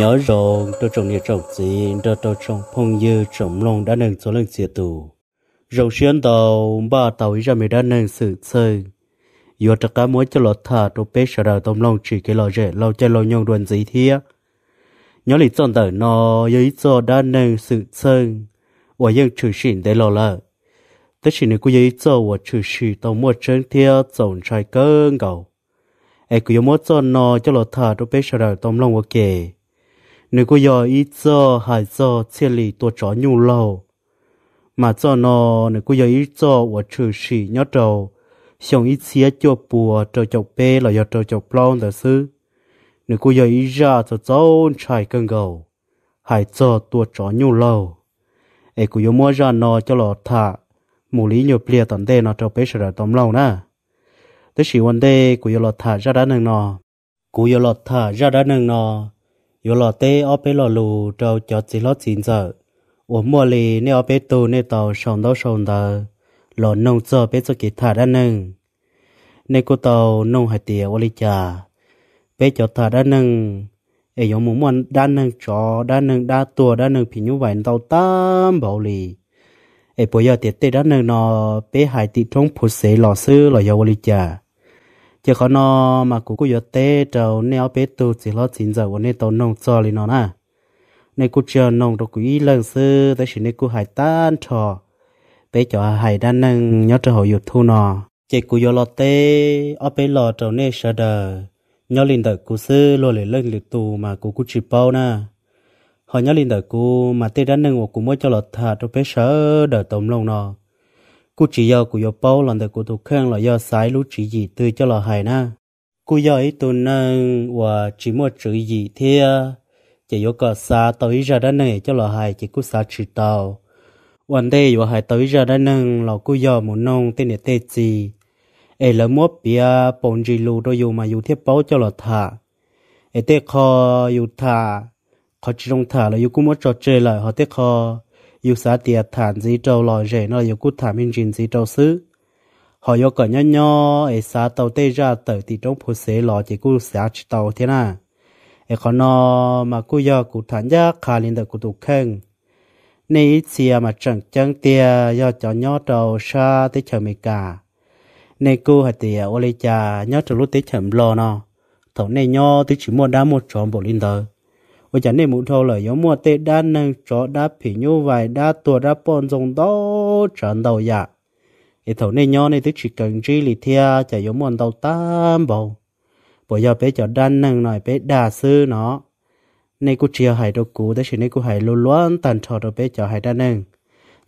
nhớ rồi. Tôi trồng nhiều trồng gì? Tôi tôi trồng phong như trồng lông đã nâng số lần xịa tù. Rồi xuyên tàu, ba tàu ra mình đã nâng sự chơi. Vừa tất cả mỗi cho lọt thả tôi bé sợ đầu tôm lông chỉ cái lò rẻ lâu chơi lâu nhông đoàn gì thế nhớ lý chọn tờ nó giấy cho đã nâng sự chơi. Và dân trừ xỉn để lò lợ. Tất nhiên cô giấy cho và trừ xỉ tàu mua chân theo tổng trai cơn cầu. Ai cứ mua cho nó cho lọt thả tôi bé sợ đầu tôm lông ok nếu có giờ ít cho hay cho chia lì tôi chó nhu lâu mà cho nó nếu có giờ ít cho và trừ sĩ nhớ đầu xong ít xía cho bùa cho chọc bê là giờ cho chọc long đó sư nếu có giờ ít ra cho cháu chạy cân gầu hay cho tôi chó nhu lâu ai cũng giờ mua ra nó cho lọ thả mù lý nhiều bia tận đây nó cho bê sợ tóm lâu nè tới sĩ vấn đề cứ giờ lọ thả ra đá nâng nó cũng giờ lọ thả ra đá nâng nó yo lo tê ở bên lò lù trâu cho chỉ lo chín giờ ở mua bên tù nè tàu sòng đâu sòng tờ lò nông cho bên cho kỹ thả đã nâng nè nông hai tiề ở lì bên cho thả đã nâng ấy yo muốn muốn đã nâng cho đã nâng đã tua đã nâng phi như vậy tàu tam bảo lì ấy e bây giờ tiệt tê đã nâng nó bên hai tị thong phụ sĩ lò sư lò yo lì trà chỉ có nó mà cũng có giờ té trầu neo bé tu chỉ lo chín giờ của nên tàu nông cho lên nó nè nên cũng chờ nông đồ quý lần xưa tới sự nên cũng hải tan trò bé cho hải đàn nâng nhớ trở hồi thu nọ chỉ cũng giờ lo té ở bé lọ trầu nên sợ đời nhớ lên đợi cũng sư lo lên lên lịch tù mà cũng cũng chỉ bao nè họ nhớ lên đợi cũng mà té đàn nâng của cũng mới cho lọ thả cho bé sợ đời tôm lông nọ cú chỉ do cú yo bao lần đầu cú tu khen là do sai lú chỉ gì từ cho là hài na cú do ấy tu nâng và chỉ mua chữ gì thế chỉ có cả xa tới ra đó này cho là hài chỉ cú xa chỉ tàuวันเดย์อยู่หายtới ra đó nâng là cú do một nông tên là tê gì ê là mua bia bồn gì lù đôiอยู่màอยู่thiết bao cho là thả ê tê khoอยู่thả khó chỉ trong thả làอยู่cú mua trò chơi lại họ tê kho yêu xã tiệt thản gì trâu lò rể nó yêu cút thảm hình trình gì trâu xứ. Họ yêu cỡ nhau nhau ấy xã tàu tê ra tới thì trong phố xế lò chỉ cú xã chỉ tàu thế na ấy khó nó mà cú yêu cú thản giá khá lên được cú tụ khen nên ít xìa mà chẳng chẳng tia do cho nhau trâu xa tới chờ mì cả nên cú hạt tiệt ô lê cha nhau trâu lúc tới chậm lò nó thầu nên nhau tới chỉ mua đá một tròn bộ linh tờ và chẳng nên muốn thâu lời giống mua tê đa năng, chó đa phỉ như vài đa tua đa bọn dòng đó trần đầu dạ. Ít thâu nên nhau này tức chỉ cần chỉ lì thia, chả giống muốn tàu tam bầu. Bây giờ bé chó đa năng này bé đà sư nó. Này cô chia hải đồ cú tới sự nay cô hải luôn luôn tàn trò đồ bé chó hải đa năng.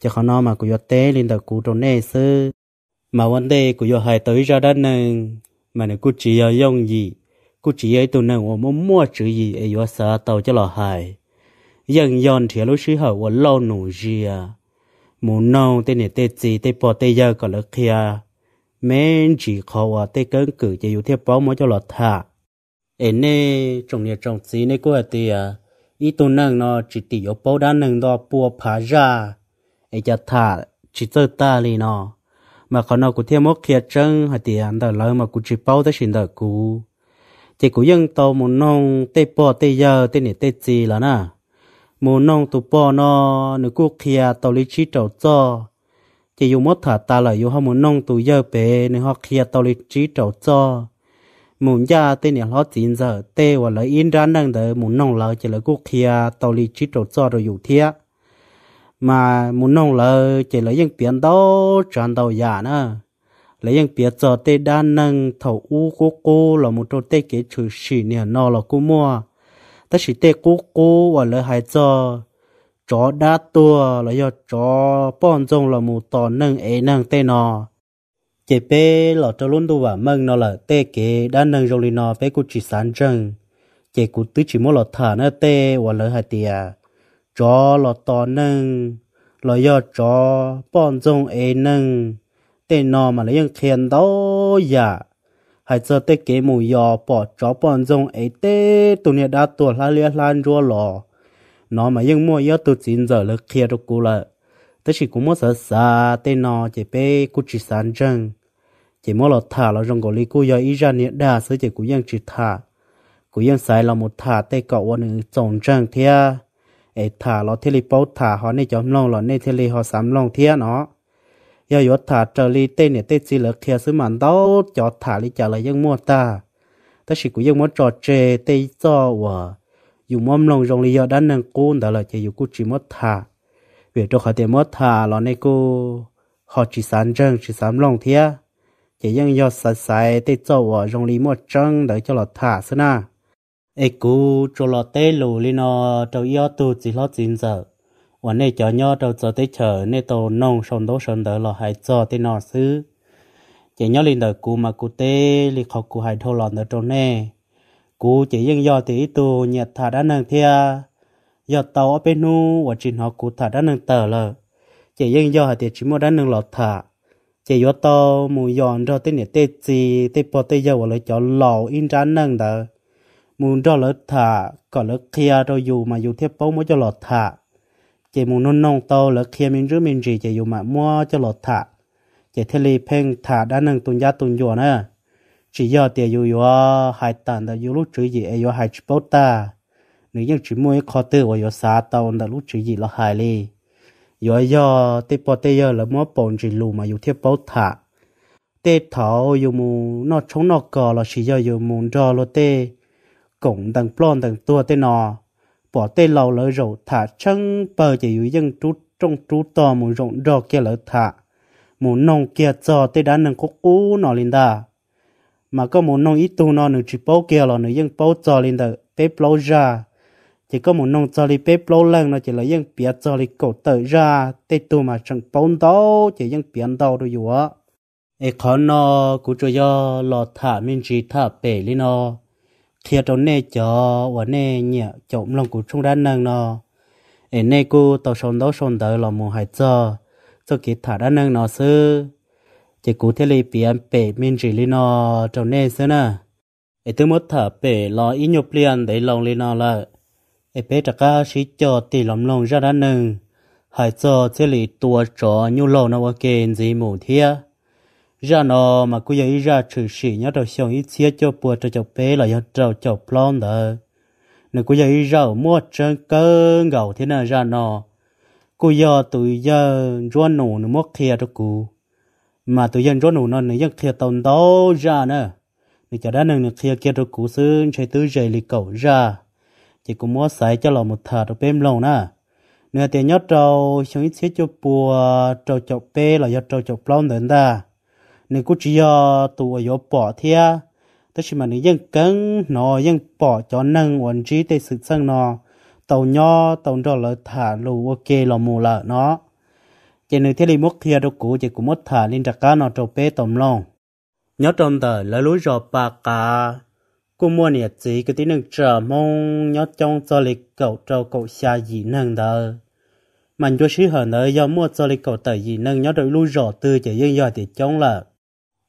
Chả khó nó mà cô yo tê lên đầu cú trong này sư. Mà vấn đề cô yo hải tới ra đa năng, mà nếu cô chia dùng gì? Cú chỉ ấy tụi nàng mua mua chữ gì? Ấy yo sa tàu cho lò hài. Dân yon thì lúc xí hậu lâu nụ gì à? Mù nâu tên này tên gì tên bò tên à? giờ còn là kia men chỉ khó à tên cơn cử chỉ yêu theo bảo mới cho lò thả. Ấy nè, trong nhà trong gì nè, cô à, ấy à. Ý tụi nàng nó, chỉ tỷ ở bao đan nàng đó, bùa phá ra. Ấy cho thả, chỉ tơ ta li nó. Mà khó nó cũng theo mốt kia chân hay tiền đó là mà cũng chỉ bao tới xin đó cũng chỉ cũng dân tàu một nông tê bò tê giờ tê nè tê gì là na một nông tụ bò nó nửa cô kia tàu lý trí trầu cho. Chỉ dùng mất thả ta lại dùng họ một nông tụ giờ bé nửa họ kia tàu lý trí trầu cho. Muốn ra tê nè họ chín giờ tê hoặc là in ra năng đỡ một nông là chỉ là cô kia tàu lý trí trầu cho rồi dùng thiệt mà muốn nông là chỉ là dân biển đó tràn đầu giả nữa lấy những bia cho tê đa năng thầu u cô cô là một trâu tê kế trừ sĩ nè nọ là cô mua. Ta chỉ tê cô cô và lấy hai cho chó đa tua là do chó bọn trong là một tò năng ấy năng tê nọ chế bê là cho luôn tu và mừng nó là tê kế đa năng rồi nọ bé cô chỉ sáng chân chế cô tứ chỉ mua là thả nó tê và lấy hai tia chó là tò năng là do chó bọn trong ấy năng tê nọ mà lấy khen đó ya hay cho tê kế mù yò, bỏ chó bọn rong ấy tê tụi nè đã tuổi la lia lan rua lò. Nó mà yên mua yớ tụi chín giờ lực kia đâu cú lợ tớ chỉ cũng mua sợ xa tê nọ chỉ bê cú chỉ sán chân chỉ mua lọ thả lọ rong gò li cú yò ý ra nè đa sớ chỉ cú yên chỉ thả. Cú yên sai là một thả tê cọ quân nữ trồng chân thia. Ấy thả lọ thế li bao thả, họ nè chấm long lọ nè thế li họ xám long thia nó giờ yo thả trở li tên này tên gì là kia sư mạn đâu cho thả li trả lại dân mua ta ta chỉ cũng dân mua trò chê tên cho và dù mong lòng rong li giờ đã nâng côn đã là chỉ dù cũng chỉ mất thả việc cho họ tiền mất thả là này cô họ chỉ sản trăng chỉ sản lòng thia chỉ dân do sạch sạch tên cho và rong li mua trăng để cho là thả xưa na ê cô cho là tên lù li nó cho yo tu chỉ lo chính giờ วันนี้จะย่อเราจะได้เฉยในตัวน้องชนโตชนเดอเราหายจอที่นอซื้อจะย่อลินเดอกูมากูเต้ลิเขากูหายโทรหลอนเดอตรงแน่กูจะยังย่อตีตัวเหยียดถาด้านหนึ่งเทียยอดเตาเป็นนูว่าจินหอกูถาด้านหนึ่งเตอเลยจะยังย่อหาเตียชิมด้านหนึ่งหลอดถาจะยอดเตาหมูยอนเราเต้เนี่ยเต้จีเต้ปอเต้ยาวเลยจะหล่ออินจานหนึ่งเดอ muốn cho lỡ thả có lỡ kia rồi dù mà dù thiết bố mới cho lọt thả chỉ muốn nôn nông tàu lỡ khi mình rước mình gì chỉ dùng mà mua cho lột thả. Chỉ thế li phèn thả đã nâng tuần gia tuần dùa nữa chỉ do tiền dù dù hai tàn đã dù lúc chữ gì ấy dù hai chữ bố ta. Nếu như chỉ mua khó tư và dù xa tàu đã lúc chữ gì là hai li dù e do tê bò tê giờ là mua bồn chỉ lù mà dù thiết bố thả. Tê thảo dù mù, nó chống nó cò là chỉ do dù mù cho lo tê. Cổng đằng plon đằng tua tê nọ bỏ tên lầu lỡ rổ thả chân bờ chỉ yếu dân trú, trong trú to mù rộng rò kia lỡ thả. Mù nông kia cho tên đã nâng khúc cú nọ lên đà. Mà có mù nông ít tu nọ nửa chỉ bao kia là nửa dân bao cho lên đà bếp lâu ra. Chỉ có mù nông cho li bếp lâu lần nó chỉ là dân bia cho li cổ tự ra. Tê tu mà chẳng bao đâu, chỉ dân biển đâu đâu dù á. Ê khó nó cũng cho do lọ thả mình chỉ thả bể lên nó thiệt trong nè cho và nè nhẹ trộm lòng của chúng đan nâng nó ở nè cô tàu sông đó sông tới là một hai cho cho kỹ thả đan nâng nó sư. Chỉ cụ thế li biển bể miền chỉ li nó trong nè sư nè. Ở từ một thả bể lo ít nhục liền để lòng li nó là ở bể chắc cả sĩ cho tì lòng lòng ra đan nâng, hai cho thế li tua trọ nhu lâu nó ok gì mù thiệt ra nó mà cứ giờ ra trừ sĩ nhớ đầu xong ít xía cho bùa cho chọc bé là do trâu chọc plon đó. Nếu cứ giờ ra mua chân cơ gầu thế nào ra nó cứ giờ tụi giờ ruộng nụ nó mất kia cho cụ. Mà tụi dân ruộng nụ nó nó dân kia tồn đó ra nữa nếu cho đã nên kia kia cho cụ xứ chạy tứ dậy lì cầu ra. Chỉ cũng mua sải cho lò một thà cho bém lâu nè. Nếu tiền nhớ trâu xong ít xía cho bùa trâu chọc bé là do trâu chọc plon đến ta nên cũng chỉ ờ, do tụ ở bỏ thia. Tức là nếu dân cứng nó dân bỏ cho nâng vẫn trí để sự sang nó tàu nho, tàu đó là thả lù, ok là mù lợ nó. Chỉ nếu thế thì mất thia đâu cũ chỉ cũng mất thả nên trạc cá nó trâu bé tầm lòng nhớ trong đời là lối rò bà cả cô mua nhiệt gì cái tí nâng chờ mong nhớ trong cho lịch cậu trâu, cậu xa gì nâng đời mình cho sứ hờn ở do mua cho lịch cậu tờ gì nâng, nhớ đôi lối rò tư chỉ dân do thì chống là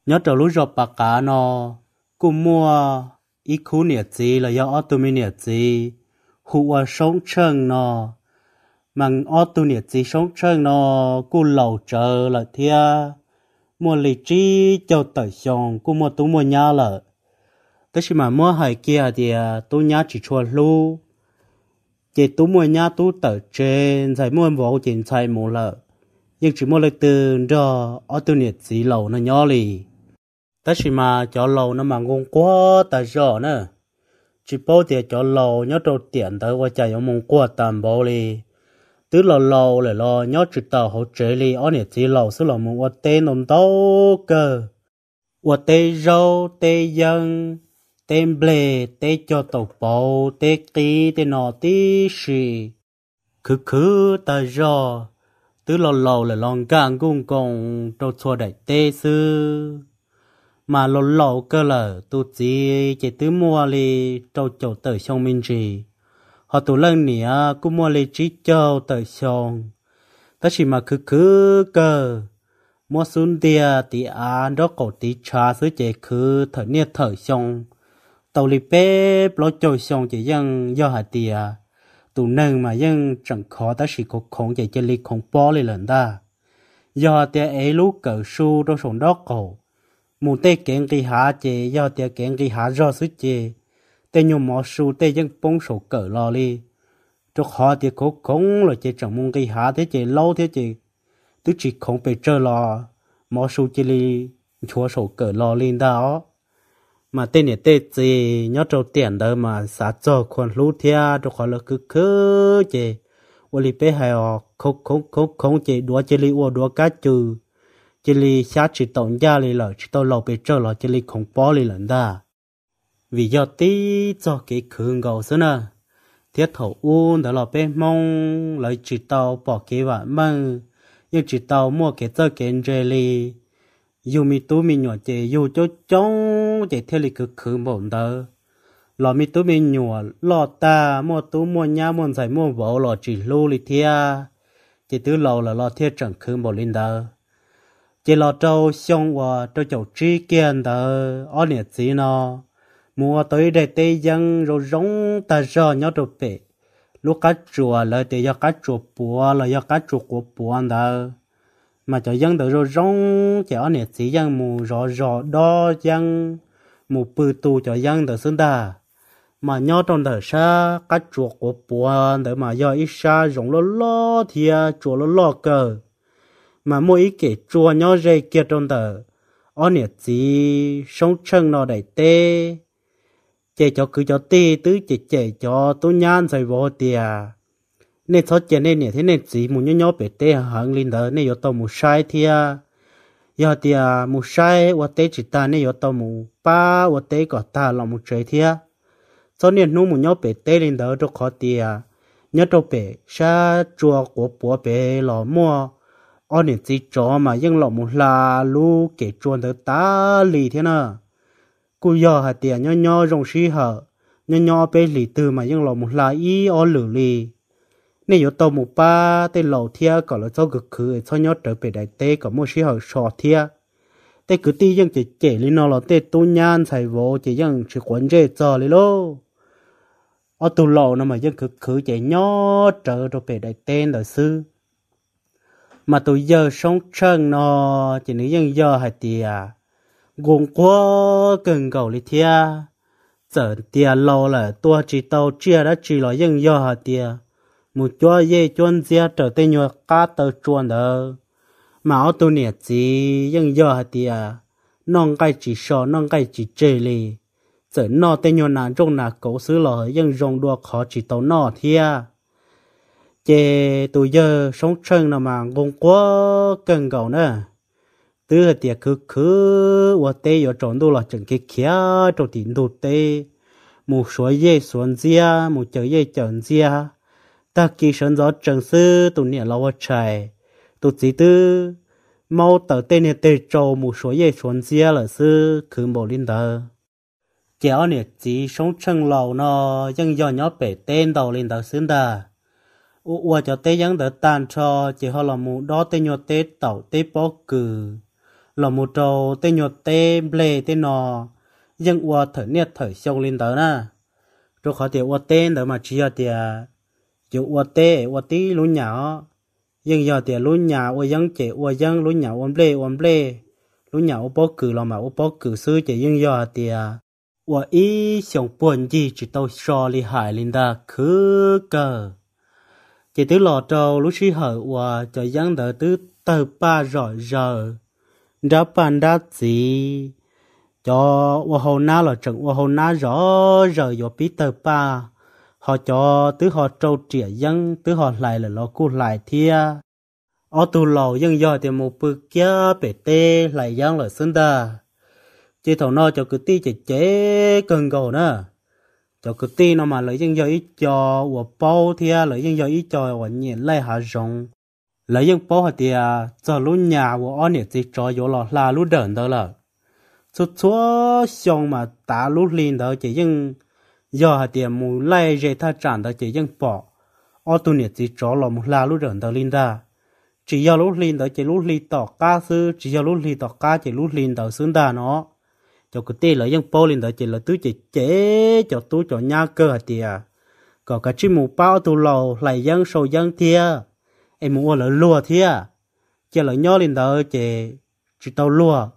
nhớ trở lối rộp bạc cá nó. Cú mua ít khu nhiệt gì là do ô tô mi nhiệt gì hụ ở sống chân nó. Mang ô tô nhiệt gì sống chân nó, cú lầu chờ là thia. Mua lì chi cho tờ xong cú mua tú mua nhà là tất mà mua hai kia thì à, tú nhà chỉ chua lu. Chỉ tú mua nhà tú tờ trên giải mua vào trên chạy mua lợ. Nhưng chỉ mua lại từ đó ô tô nhiệt gì lầu nó nhỏ lì ta chỉ mà cho lâu nó mà ngon quá, ta rõ nữa chỉ bao tiền cho lâu nhớ đầu tiền tới qua chạy mong qua tạm bao đi từ lâu lâu lại lo nhớ chỉ tàu hỗ trợ đi ở ấy chỉ lâu số lòng mong qua tên nông đâu cơ. Qua tên rau tên dân tên ble tên cho tàu bao tên kí tên nọ tí xì. Cứ cứ ta rõ từ lâu lâu lại lo càng cung công trâu xua đại tê sư mà lỗ lỗ cơ là tu chỉ chỉ tứ mua li trâu chậu tới xong mình gì họ tu lần nè cũng mua li chỉ châu tới xong ta chỉ mà cứ cứ cơ, mua xuống tia thì ăn đó cổ tí trà sứ chỉ cứ thở nhiệt thở xong tàu li bé lo châu xong chỉ dân do hạt tia tu nâng mà dân chẳng khó, ta chỉ có khổng chỉ chỉ li không bỏ li lần ta. Do tia ấy lúc cỡ su, đó sống đó cổ mù tê kén kỳ hạ chế do tiệt kén kỳ hạ do sức chê. Tê nhung mò su tê dân bông sổ cỡ lò li cho họ tê cố cũng là chế chẳng mong cái hạ thế chế lâu thế chế, tứ chỉ không bị trơ lo mò su chế li chúa sổ cỡ lò lên đó mà tên này tê gì nhớ trâu tiền đó mà xã cho con lú thia cho họ là cứ cứ chế, ô li bé hay họ không không không không chế đua chế li ô đua cá chư chỉ li xa chỉ tổng gia li là chỉ tao lâu bị chơi là chỉ li không bỏ li lần đa vì do tí cho cái khương gầu xưa nè thiết thổ uôn đó là bé mong lại chỉ tao bỏ cái vạn măng nhưng chỉ tao mua cái tơ cái li dù mi tú mi nhỏ chè dù cho chống chè theo li cứ khử bổn đó, lò mi tú mi nhỏ lò ta mua tú mua nhà mua giải mua vỗ lò chỉ lưu li thia. Chỉ tứ lò là lò thiết chẳng khử bổn linh đó chỉ là trâu xong và trâu chậu trí kiên thờ ở nhiệt gì nó. Mua tới đây tê dân, rồi rong ta giờ nhớ trâu bể. Lúc cá chùa là để cho cá chùa bùa là do cá chùa của bùa đó mà cho dân được rồi rong cho nè chỉ dân, mù rõ rõ đo dân. Mù bự tu cho dân được xứng ta. Mà nhớ trong đời xa cá chùa của bùa thờ mà do ít xa rong lo lo thì chùa lo lo cờ mà mỗi ý kể chùa nhỏ dây kia trong tờ. Ở nè gì sống chân nó đầy tê. Chạy cho cứ cho tê, tứ chạy chạy cho tôi nhan rồi vô tiề nên số chạy nên thế nên gì muốn nhớ nhỏ bể tê hàng linh tờ nên yếu tàu một sai thia giờ tiề một sai và tê chỉ ta nên yếu tàu mù ba và tê có ta là mù trời thia cho nên nu mù nhớ bể tê linh tờ cho khó tiề nhớ đâu bể sa chùa của bố bể lò mua ở nền chỉ cho mà những lọ một là lu kể chuồn tới ta lì thế nào cú giờ hạt tiền nhau nhau rong xí hở nhau nhỏ bé lì từ mà những lọ một là y ở lử, lì. Nếu có tàu một ba tên lầu thia còn là cho cực khứ, cho nhau trở về đại tê có một xí hở sò thia. Tê cứ ti nhưng chỉ kể lên nó là tê tu nhan xài vô, chỉ nhưng chỉ quấn dễ cho lì lô. Ở tu lầu nó mà dân cực khứ, chỉ nhó trở trở về đại tên đời sư mà tôi giờ sống chân nó chỉ nếu dân giờ hạt tiền gồm quá cần cầu lý thia. Giờ tia lâu là tua chỉ tàu chia đã chỉ là dân giờ hả tia một chỗ dê chuan dê trở tên nhua cá tàu chuan đó mà ở tu nè chỉ dân giờ hả tia non cái chỉ sợ non cái chỉ chơi lì. Giờ nó tên nhua nào trong nà cổ xứ lò dân rong đua khó chỉ tàu nọ thia chế tụi giờ sống chân nào mà gồm quá cần cầu nữa từ tiệc cứ cứ và tê ở trong đó là chẳng cái kia trong tiền đồ tê. Một số dây xuân zia một chữ dây chẳng zia ta kỳ sơn gió trần sư tụ niệm lâu trời tụ chỉ tư mau tờ tê này tê trâu một số dây xuân zia là sư cứ một linh tờ. Kéo này chỉ sống chân lâu nó dân do nhớ bể tên đầu linh tờ xứng đà ủa cho tê dân đỡ tàn cho chỉ họ là một đó tê nhớ tê tàu tê bó cử là một trâu tê nhột tê ble tê nò. Dân ua thở niết, thở sông lên tới na. Rồi khó tiền ua tên đỡ mà chỉ là tiệt. Dù ua tê ua tí lú nhỏ dân giờ tiền lú nhà, ua dân chỉ ua dân lú nhà, ua ble ua ble lú nhà u bó cử là mà u bó cử sư chỉ dân giờ tiền ua ý sống buồn gì chỉ tao so li hải lên đó cứ chỉ tứ lò trâu lú sĩ hở và cho dân đỡ tứ, tờ ba rồi giờ đã bàn đã gì cho ô hồ na là trận ô hồ na rõ rồi do bí tờ ba họ cho tứ họ trâu trẻ dân, tứ họ lại là lo cu lại thia. Ở tù lò dân do thì một bự kia bể tê, lại dân là xứng đà chỉ thầu nó cho cứ ti chỉ chế cần cầu nữa cho cứ ti nó mà lấy dân do ít cho và bao thì à, lấy dân do ít cho và nhẹ lấy hạ rộng lấy những bao thì à, cho lúc nhà của anh ấy thì cho vô là là lúc đợn đó là. Số số xong mà ta lúc lên đó, chỉ những giờ thì mù lấy dễ ta trả đó, chỉ những bỏ. Ở tu này thì cho là một là lúc đợn đó lên đó chỉ giờ lúc lên đó, chỉ lúc lên tỏ cá sư chỉ giờ lúc lên tỏ cá, chỉ lúc lên tỏ xứng đà nó cho cái tê là dân bố lên đó chỉ là tứ chỉ chế cho tú cho nhà cơ thì à có cái chim mù bao tu lầu lại dân sầu dân thia em mua là lúa thia chỉ là nhỏ lên đó chỉ chỉ tàu lúa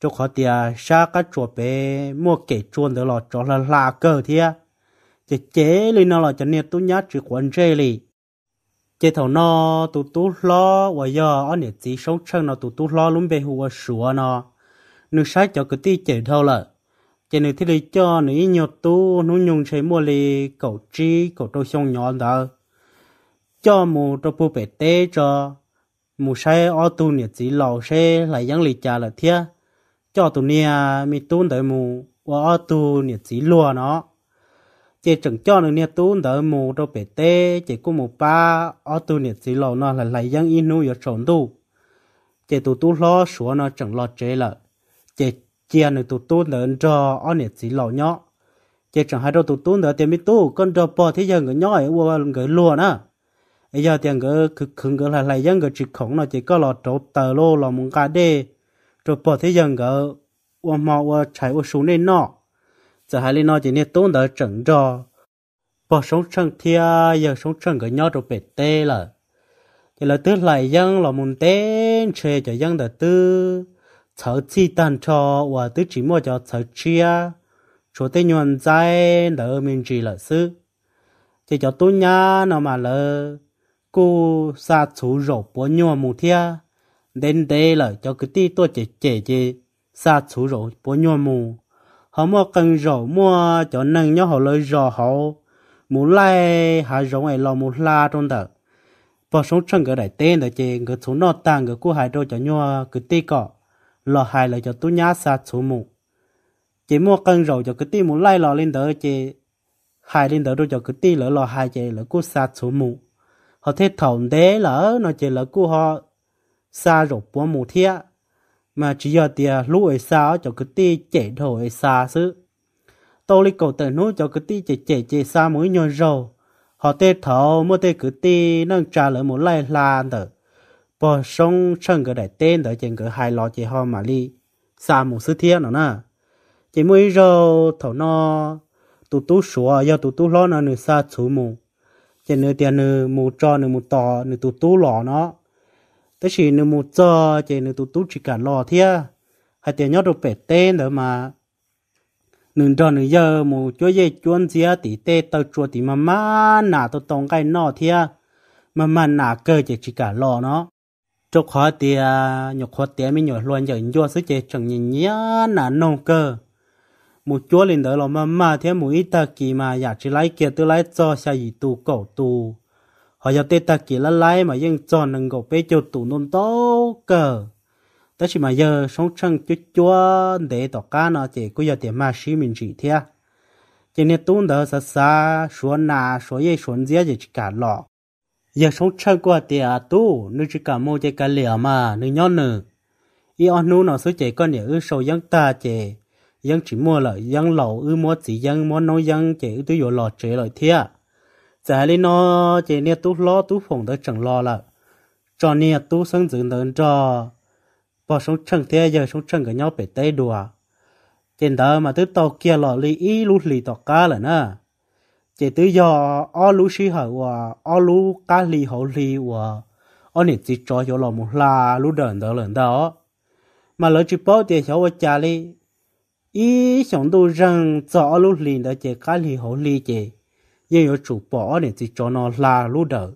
cho khó tia xa cái chùa bé mua kể chuồn đó lọ cho là là cơ thia chỉ chế lên nó là cho nên tôi nhát chỉ quấn chế li chế thầu nó tụ tụ lo và giờ ở nhiệt chỉ sống chân nó tụ tụ lo luôn bề hùa sửa nó nước sai cho cái tí chế thâu là chế nước thì lấy cho nữ nhiều tu nữ nhung sẽ mua lì cầu trí cầu trâu xong nhỏ đó cho mù cho bù bể tê cho. Mù sai ô tu nhiệt chỉ lò xe lại yang lì trà là thia. Cho tu nia mi tu đợi mù ô tu nhiệt chỉ lùa nó. Chế chẳng cho nữa nia tu đợi mù đâu bể tê, chế cũng mù ba ở tu nhiệt chỉ lò nó là lại yang in nuôi ở trộn tu. Chế tu tu lo sủa nó chẳng lo chế là chia nữa tụ tu đợi cho anh nhiệt chỉ lò nhọ chỉ chẳng hai đâu tụ tu đợi tiền mi tu con cho bò thế giờ người nhọ ấy qua người lùa nữa bây giờ tiền người cực khứng người lại lại dân người chỉ khổng nó chỉ có lò trâu tờ lô lò mùng cá đê rồi bò thế giờ người qua mò qua chạy qua xuống lên nọ giờ hai lên nọ chỉ nên chẳng cho bò sống chẳng thia giờ sống chẳng người nhọ rồi bể tê là thì là tức lại dân lò mùng tê chơi cho dân đỡ tư sợ chi tan cho và tứ chỉ mua cho sợ chia. Chỗ tên nhuận trái đỡ mình chỉ là sư chỉ cho tôi nhá nó mà lỡ cô xa chú rổ bố nhua mù thia. Đến đây là cho cái tí tôi chỉ chỉ chỉ xa chú rổ bố nhau mù. Họ mua cần rổ mua cho nâng nhau họ lời rổ họ mù lai hà rổ ấy lo mù la trong đó bỏ sống chân cái đại tên để chỉ cái số nó tăng cái cô hải đâu cho nhau cái tí cọ lo hai là cho tôi nhá xa số mù. Chỉ mua cân rồi cho cái tí mù lai lo lên đỡ chị hai lên đỡ đôi cho cái tí lỡ lo hai chị lỡ cú xa số mù. Họ thấy thổng đế lỡ nó chỉ lỡ cú họ xa rồi bố mù thia mà chỉ giờ thì lũ ấy xa cho cái ti chạy thổ ấy xa xứ. Tôi lấy cầu tận nút cho cái ti chạy chạy chạy xa mỗi nhon rồi họ thấy thầu mua thấy cái ti nâng trả lỡ một lại lan đó bỏ sông chân cái đại tên đó trên cái hai lò chị họ mà li. Xa một sư thiên nữa nè. Chỉ mới rồi thọ nó tụ tụ sủa, do tụ tụ lo nó nửa xa chú mù. Chỉ nửa tiền nửa mù cho nửa mù to nửa tụ tụ lò nó. Thế chỉ nửa mù cho chỉ nửa tụt tụ chỉ cả lò thia. Hai tiền nhớ được bể tên nữa mà. Nửa cho nửa giờ, mù cho dây chuyên gia tỷ tê tao chùa tỷ mà má nà tao tông cái nọ thia. Mà mà nà cơ chỉ chỉ cả lò nó chỗ khó tia, nhục khó tia mình nhổ luôn giờ nhua sức chế chẳng nhìn nhá là nông cơ. Một chỗ lên đó là mà mà thế một ít ta kỳ mà giả chỉ lái kia tôi lái cho xa gì tu cổ tu họ giờ tê ta kỳ là lái mà nhưng cho nâng gỗ bê cho tu nôn tố cơ. Tất chỉ mà giờ sống chân chúa chúa, để tỏ cá nó chỉ có giờ tiền mà xí mình chỉ thế trên nét tuôn đó xa xa xuống nà xuống dây xuống dĩa gì cả lọ giờ sống chơi qua thì à tu nếu chỉ cả mua chơi cả liều mà nếu nhon nữa y on nu nó số chơi con nhiều ư sầu dân ta chơi dân chỉ mua là dân lẩu ư mua chỉ dân mua nông dân chơi tôi vô lò chế lại thia, dạ giờ lên nó chơi nè tu lo tu phòng tới chẳng lo là. Cho nè tu sinh dưỡng đến cho. Bỏ sống chân thế giờ sống chân cái nhau phải tay đùa. Trên đó mà thứ tàu kia lọ li ý lút lì tàu cá là nè chỉ tự do, ở lú sĩ hậu và ở lú cá li hậu li và ở nè chỉ cho cho lọ một là lú đờn đó lần đó mà lỡ chỉ bảo tiền cháu cha li ý sống tu rằng cho lú lì đó chỉ cá lì hậu li chỉ nhưng có chủ bỏ để chỉ cho nó là lúc đầu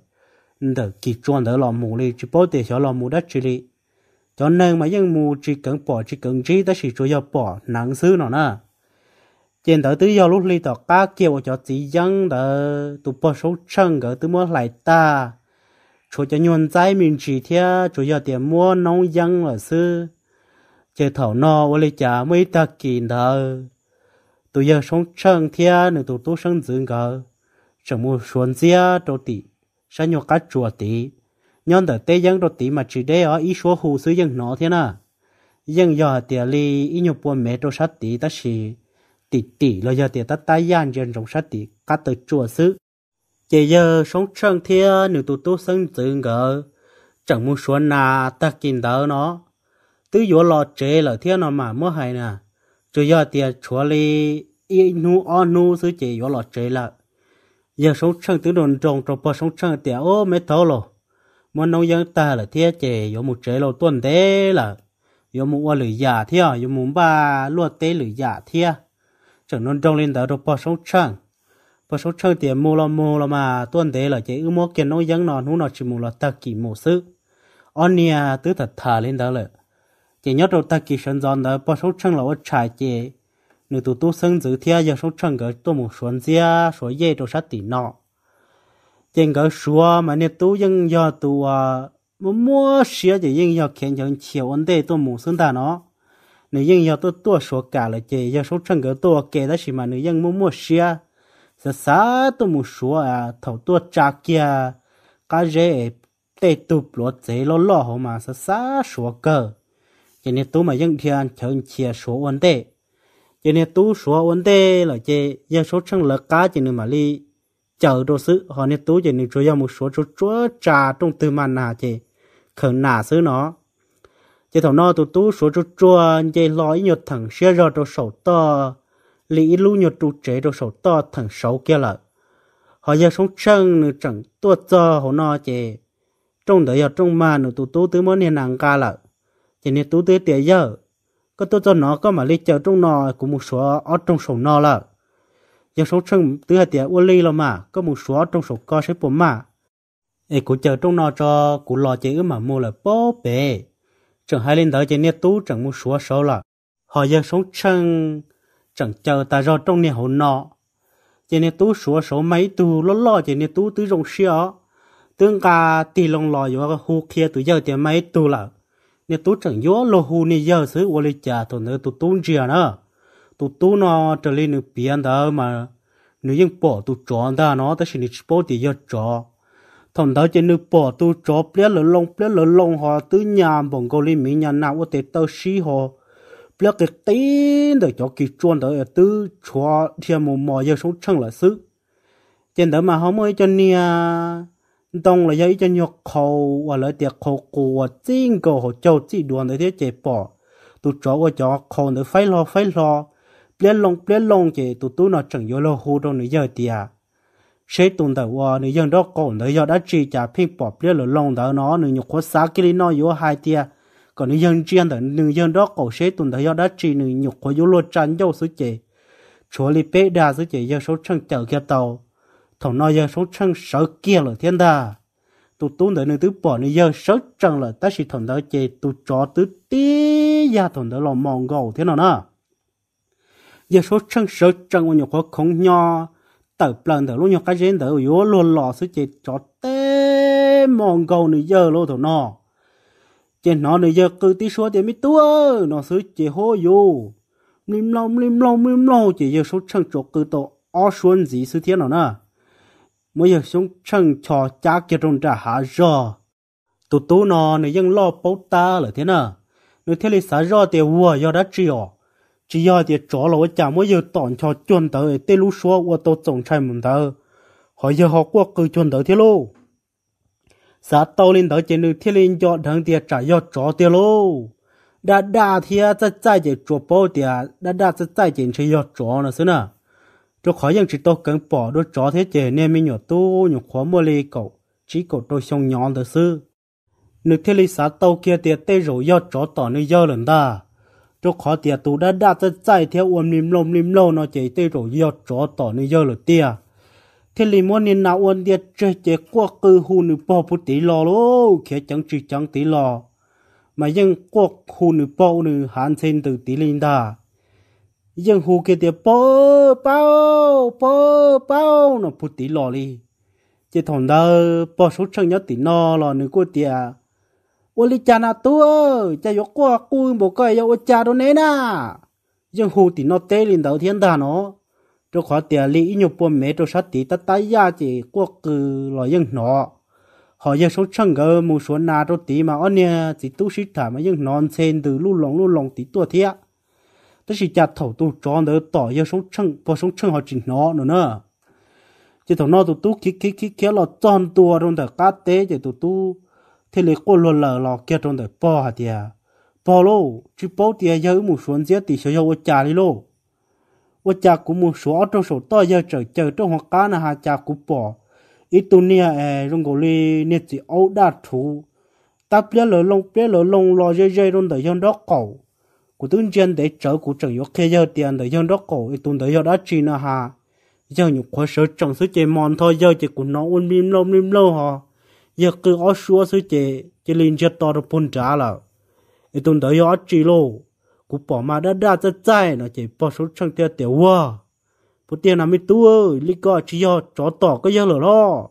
đầu kỳ chuẩn đỡ lò một đi chỉ bảo để cho lò mù đất chỉ đi cho nên mà những mù chỉ cần bỏ chỉ cần chỉ đó chỉ chủ yếu bỏ nặng xứ nó nè trên đó tự do lúc ly tỏ cá kêu cho chỉ dân đỡ tụ bỏ số chân gỡ tụ mua lại ta chủ cho nhuận trái mình chỉ thế chủ cho tiền mua nông dân là sư chơi thảo no với trả mấy ta kỳ đỡ tụ giờ sống chân thế nữa tụ tu sinh dưỡng gỡ chẳng mua xuân zia đồ tỷ sao nhau cá chùa tỷ nhân đợt tây dân đồ tỷ mà chỉ để ở ý số hồ sư dân nó thế nào dân giờ tiền ly ý nhau buồn mẹ đồ sát tỷ ta chỉ tỷ tỷ lo giờ tiền ta tay yan dân rộng sát tỷ cá tới chùa sứ chỉ giờ sống chân thiên nếu tụ tu sân tự ngờ, chẳng muốn xuân nà, ta kinh đỡ nó. Tứ vô lo chế là thiên nó mà mua hay nè. Cho giờ tiền chùa li y nu o nu sứ chỉ vô lo chế là, giờ sống chân tứ đồn trồng trồng bờ sống chân tiền ô mấy tàu rồi mà nông dân ta là thiết chế vô một chế lo tuần thế là yo mu wa lử giả thia yo mu ba lúa tế lưỡi giả thia chẳng non trong lên đó rồi bỏ sống chẳng bỏ sống chẳng tiền mua lo mua lo mà. Tuần thế là chỉ ư mua kiện nó dân nó nó chỉ mua là ta kỳ mua sức anh nia à, tứ thật thà lên đó là chỉ nhớ đâu ta kỳ sinh giòn đó, bỏ sống chẳng là ở trái chế nếu tụ tu sinh giữ thia, giờ sống chẳng cái tôi một xuân zia số dây đồ sát tỷ nọ. Trên cái số mà nếu tu dân do tu à mua mua xía thì dân do khen chẳng chiều vấn đề tôi một sinh ta nó nếu dân do tôi tua số cả là chỉ giờ số chân cái tôi kể đó chỉ mà nếu dân mua mua xía sa sa tôi một số à thầu tua trả kia cái gì tê tụp lót dễ lo lo hồ mà sa sa số cơ cho nên tôi mà dân thiên chọn chia số vấn đề cho nên tu số vấn đề là chỉ giờ số chân là cá cho nên mà đi chờ đồ sự họ nên tu cho nên chủ yếu một số chỗ chỗ trà trong từ mà nà chỉ khẩn nà xứ nó chỉ thằng nó tu tu số chút chua chỉ lõi nhột thằng xe ra đồ sầu to. Lý lũ nhột tu chế đồ sầu to thằng sầu kia là, họ giờ sống chân nữa chẳng tua cho họ nó chỉ trong đời giờ trong mà nữa tu tu nên mỗi 年 nàng ca là, chỉ nên tu tứ tiệt giờ, có tôi cho nó có mà lấy chờ trong nó cũng một số ở trong sầu nó là, giờ sống chân tứ hai tiệt uốn ly là mà, có một số trong sầu co sẽ bổn mà. Ấy cũng chờ trong nó cho cũng lo chế mà mua là bó bể chẳng hai lên đó chỉ nét tú chẳng muốn xóa số là họ giờ sống chân chẳng chờ ta do trong nét hậu nọ chỉ nét tú xóa số mấy tu lo lo chỉ nét tú tứ rong xia tương cả tì lòng lò yếu cái hú kia từ giờ tiền mấy tu là nét tú chẳng yếu lo hu nè giờ xứ ô lê chả thôi nữa tu tu chia nữa tu tu nó trở lên được biển đó mà nếu như bỏ tu chọn ta nó ta chỉ nè bỏ thì giờ chọn thằng đó chỉ nếu bỏ tu chó bia lỡ lông bia lỡ lông họ tứ nhà bọn gò lên mỹ nhà nào có thể tao xí họ bia cái tên để cho kỳ chọn đó tứ chó thiên một mò giờ sống chân là xứ. Trên đó mà không mới cho nia, đông là giấy cho nhọc khẩu và lợi tiệc khẩu của chính cầu họ châu chỉ đoàn để thế chế bỏ. Tu chó qua chó khẩu nữa phải lo phải lo. Bia lông bia lông chỉ tu tu nó chẳng vô lo hồ đâu nữa giờ tiệt sẽ tồn tại qua nữa dân đó còn nữa dân đã chỉ trả phim bỏ biết là lòng đó nó nữa nhục có sáu cái nó yếu hai tiệt còn nữa dân chuyên đó nữa dân đó cổ sẽ tồn tại giờ đã chỉ nữa nhục có yếu lo tranh yếu số chế chỗ li bê đa số chế giờ số chân chờ kia tàu. Thằng nó giờ số chân sợ kia là thiên đà. Tụ tu đợi nơi tứ bỏ nơi giờ sợ chân là ta chỉ thằng đó chế tụ chó tứ tí ya thằng đó là mong gầu thế nào nè giờ số chân sợ chân của nhiều khó không nhau tập lần đó luôn nhiều cái gì đó yếu luôn lò sự chỉ cho té mong cầu nơi giờ luôn thằng nó. Trên nó nơi giờ cứ tí số thì mới tua, nó sự chỉ hô vô lim lâu lim lâu lim lâu chỉ giờ số chân chỗ cứ tổ ở xuân gì sự thiên nào nè. Mỗi giờ xuống chân cho cha kia trong trả hạ rõ tụt tụ nó nếu dân lo bấu ta là thế nè. Nếu thế là sao rõ thì vua do đã chịu chỉ do thì chỗ là chả mỗi giờ tòn cho chuẩn tới tê lú số của tôi tổng trai mình thơ họ giờ họ qua cứ chuẩn tới thế lô xã tàu lên tới trên nơi thế lên cho thằng thì trả do chỗ thế lô đã đã thì在在这做包的，đã đã在在这是要做了是呢。cho khỏi dân chỉ tôi cần bỏ đôi chó thế chế nên mình nhỏ tu nhỏ khó mua lì cậu chỉ cậu tôi xong nhọn được sư nước thế lý xã tàu kia tiệt tê rồi do chó tỏ nơi do lần ta cho khó tiệt tu đã đã tới chạy theo ôm lim lông lim lâu nó chỉ tê rồi do chó tỏ nơi do lần tia. Thế lý muốn nên nào ôn tiệt chơi chế qua cư hu nữ bỏ bút tí lò lô kia chẳng chỉ chẳng tí lò. Mà dân qua hu nữ bỏ nữ hạn trên từ tí linh ta dân hù kia tiệt bơ bao bơ bao nó phụ tí lò đi chỉ thằng đó bỏ số chân nhớ tí nó lò nữa cô tiệt ô li cha na tua cha yo qua cùi bộ coi yo cha đó nè na. Dân hù tí nó tê lên đầu thiên đà nó. Cho khó tiệt lý nhiều bộ mẹ cho sát tí ta tay ya chỉ qua cừ lo dân nó. Họ giờ số chân cái một số na cho tí mà anh nè chỉ tu sĩ thả mà dân non sen từ lu lồng lu lồng tí tua thiệt tức là cha thầu tu tròn đỡ tỏ yêu sống chân bỏ sống chân họ chỉ nó nữa nữa chỉ thầu nó tu tu kí kí kí kí là tròn tua trong đời cá tế, chỉ tu tu thế là cô luôn lờ lò kia trong đời bỏ hả tiệt bỏ lô chứ bỏ tiệt giờ một số giết thì sẽ yêu trả đi lô ô cha cũng một số trong số to giờ chờ chờ trong hoặc cá là hà cha cũng bỏ ít tu nia trong cổ li nia chỉ ấu đa thú ta biết lỡ lông biết lỡ lông lo dây dây trong đời dân đó cầu của tướng chân để trở của trận yếu kia giờ tiền đời dân đó cầu ít tuần đời giờ đã chi là hà giờ nhục quá sợ chẳng số chơi mòn thôi giờ chỉ của nó ôn mìm lâu mìm lâu hả giờ cứ ở xua số chế chỉ liên chết to được phun trả là ít tuần tới ở chỉ lô cú bỏ mà đã đã rất dài nó chỉ bỏ số chẳng tiền tiểu hoa, bữa tiền là mi tu ơi lý có chỉ do chó tỏ cái giờ lửa lo.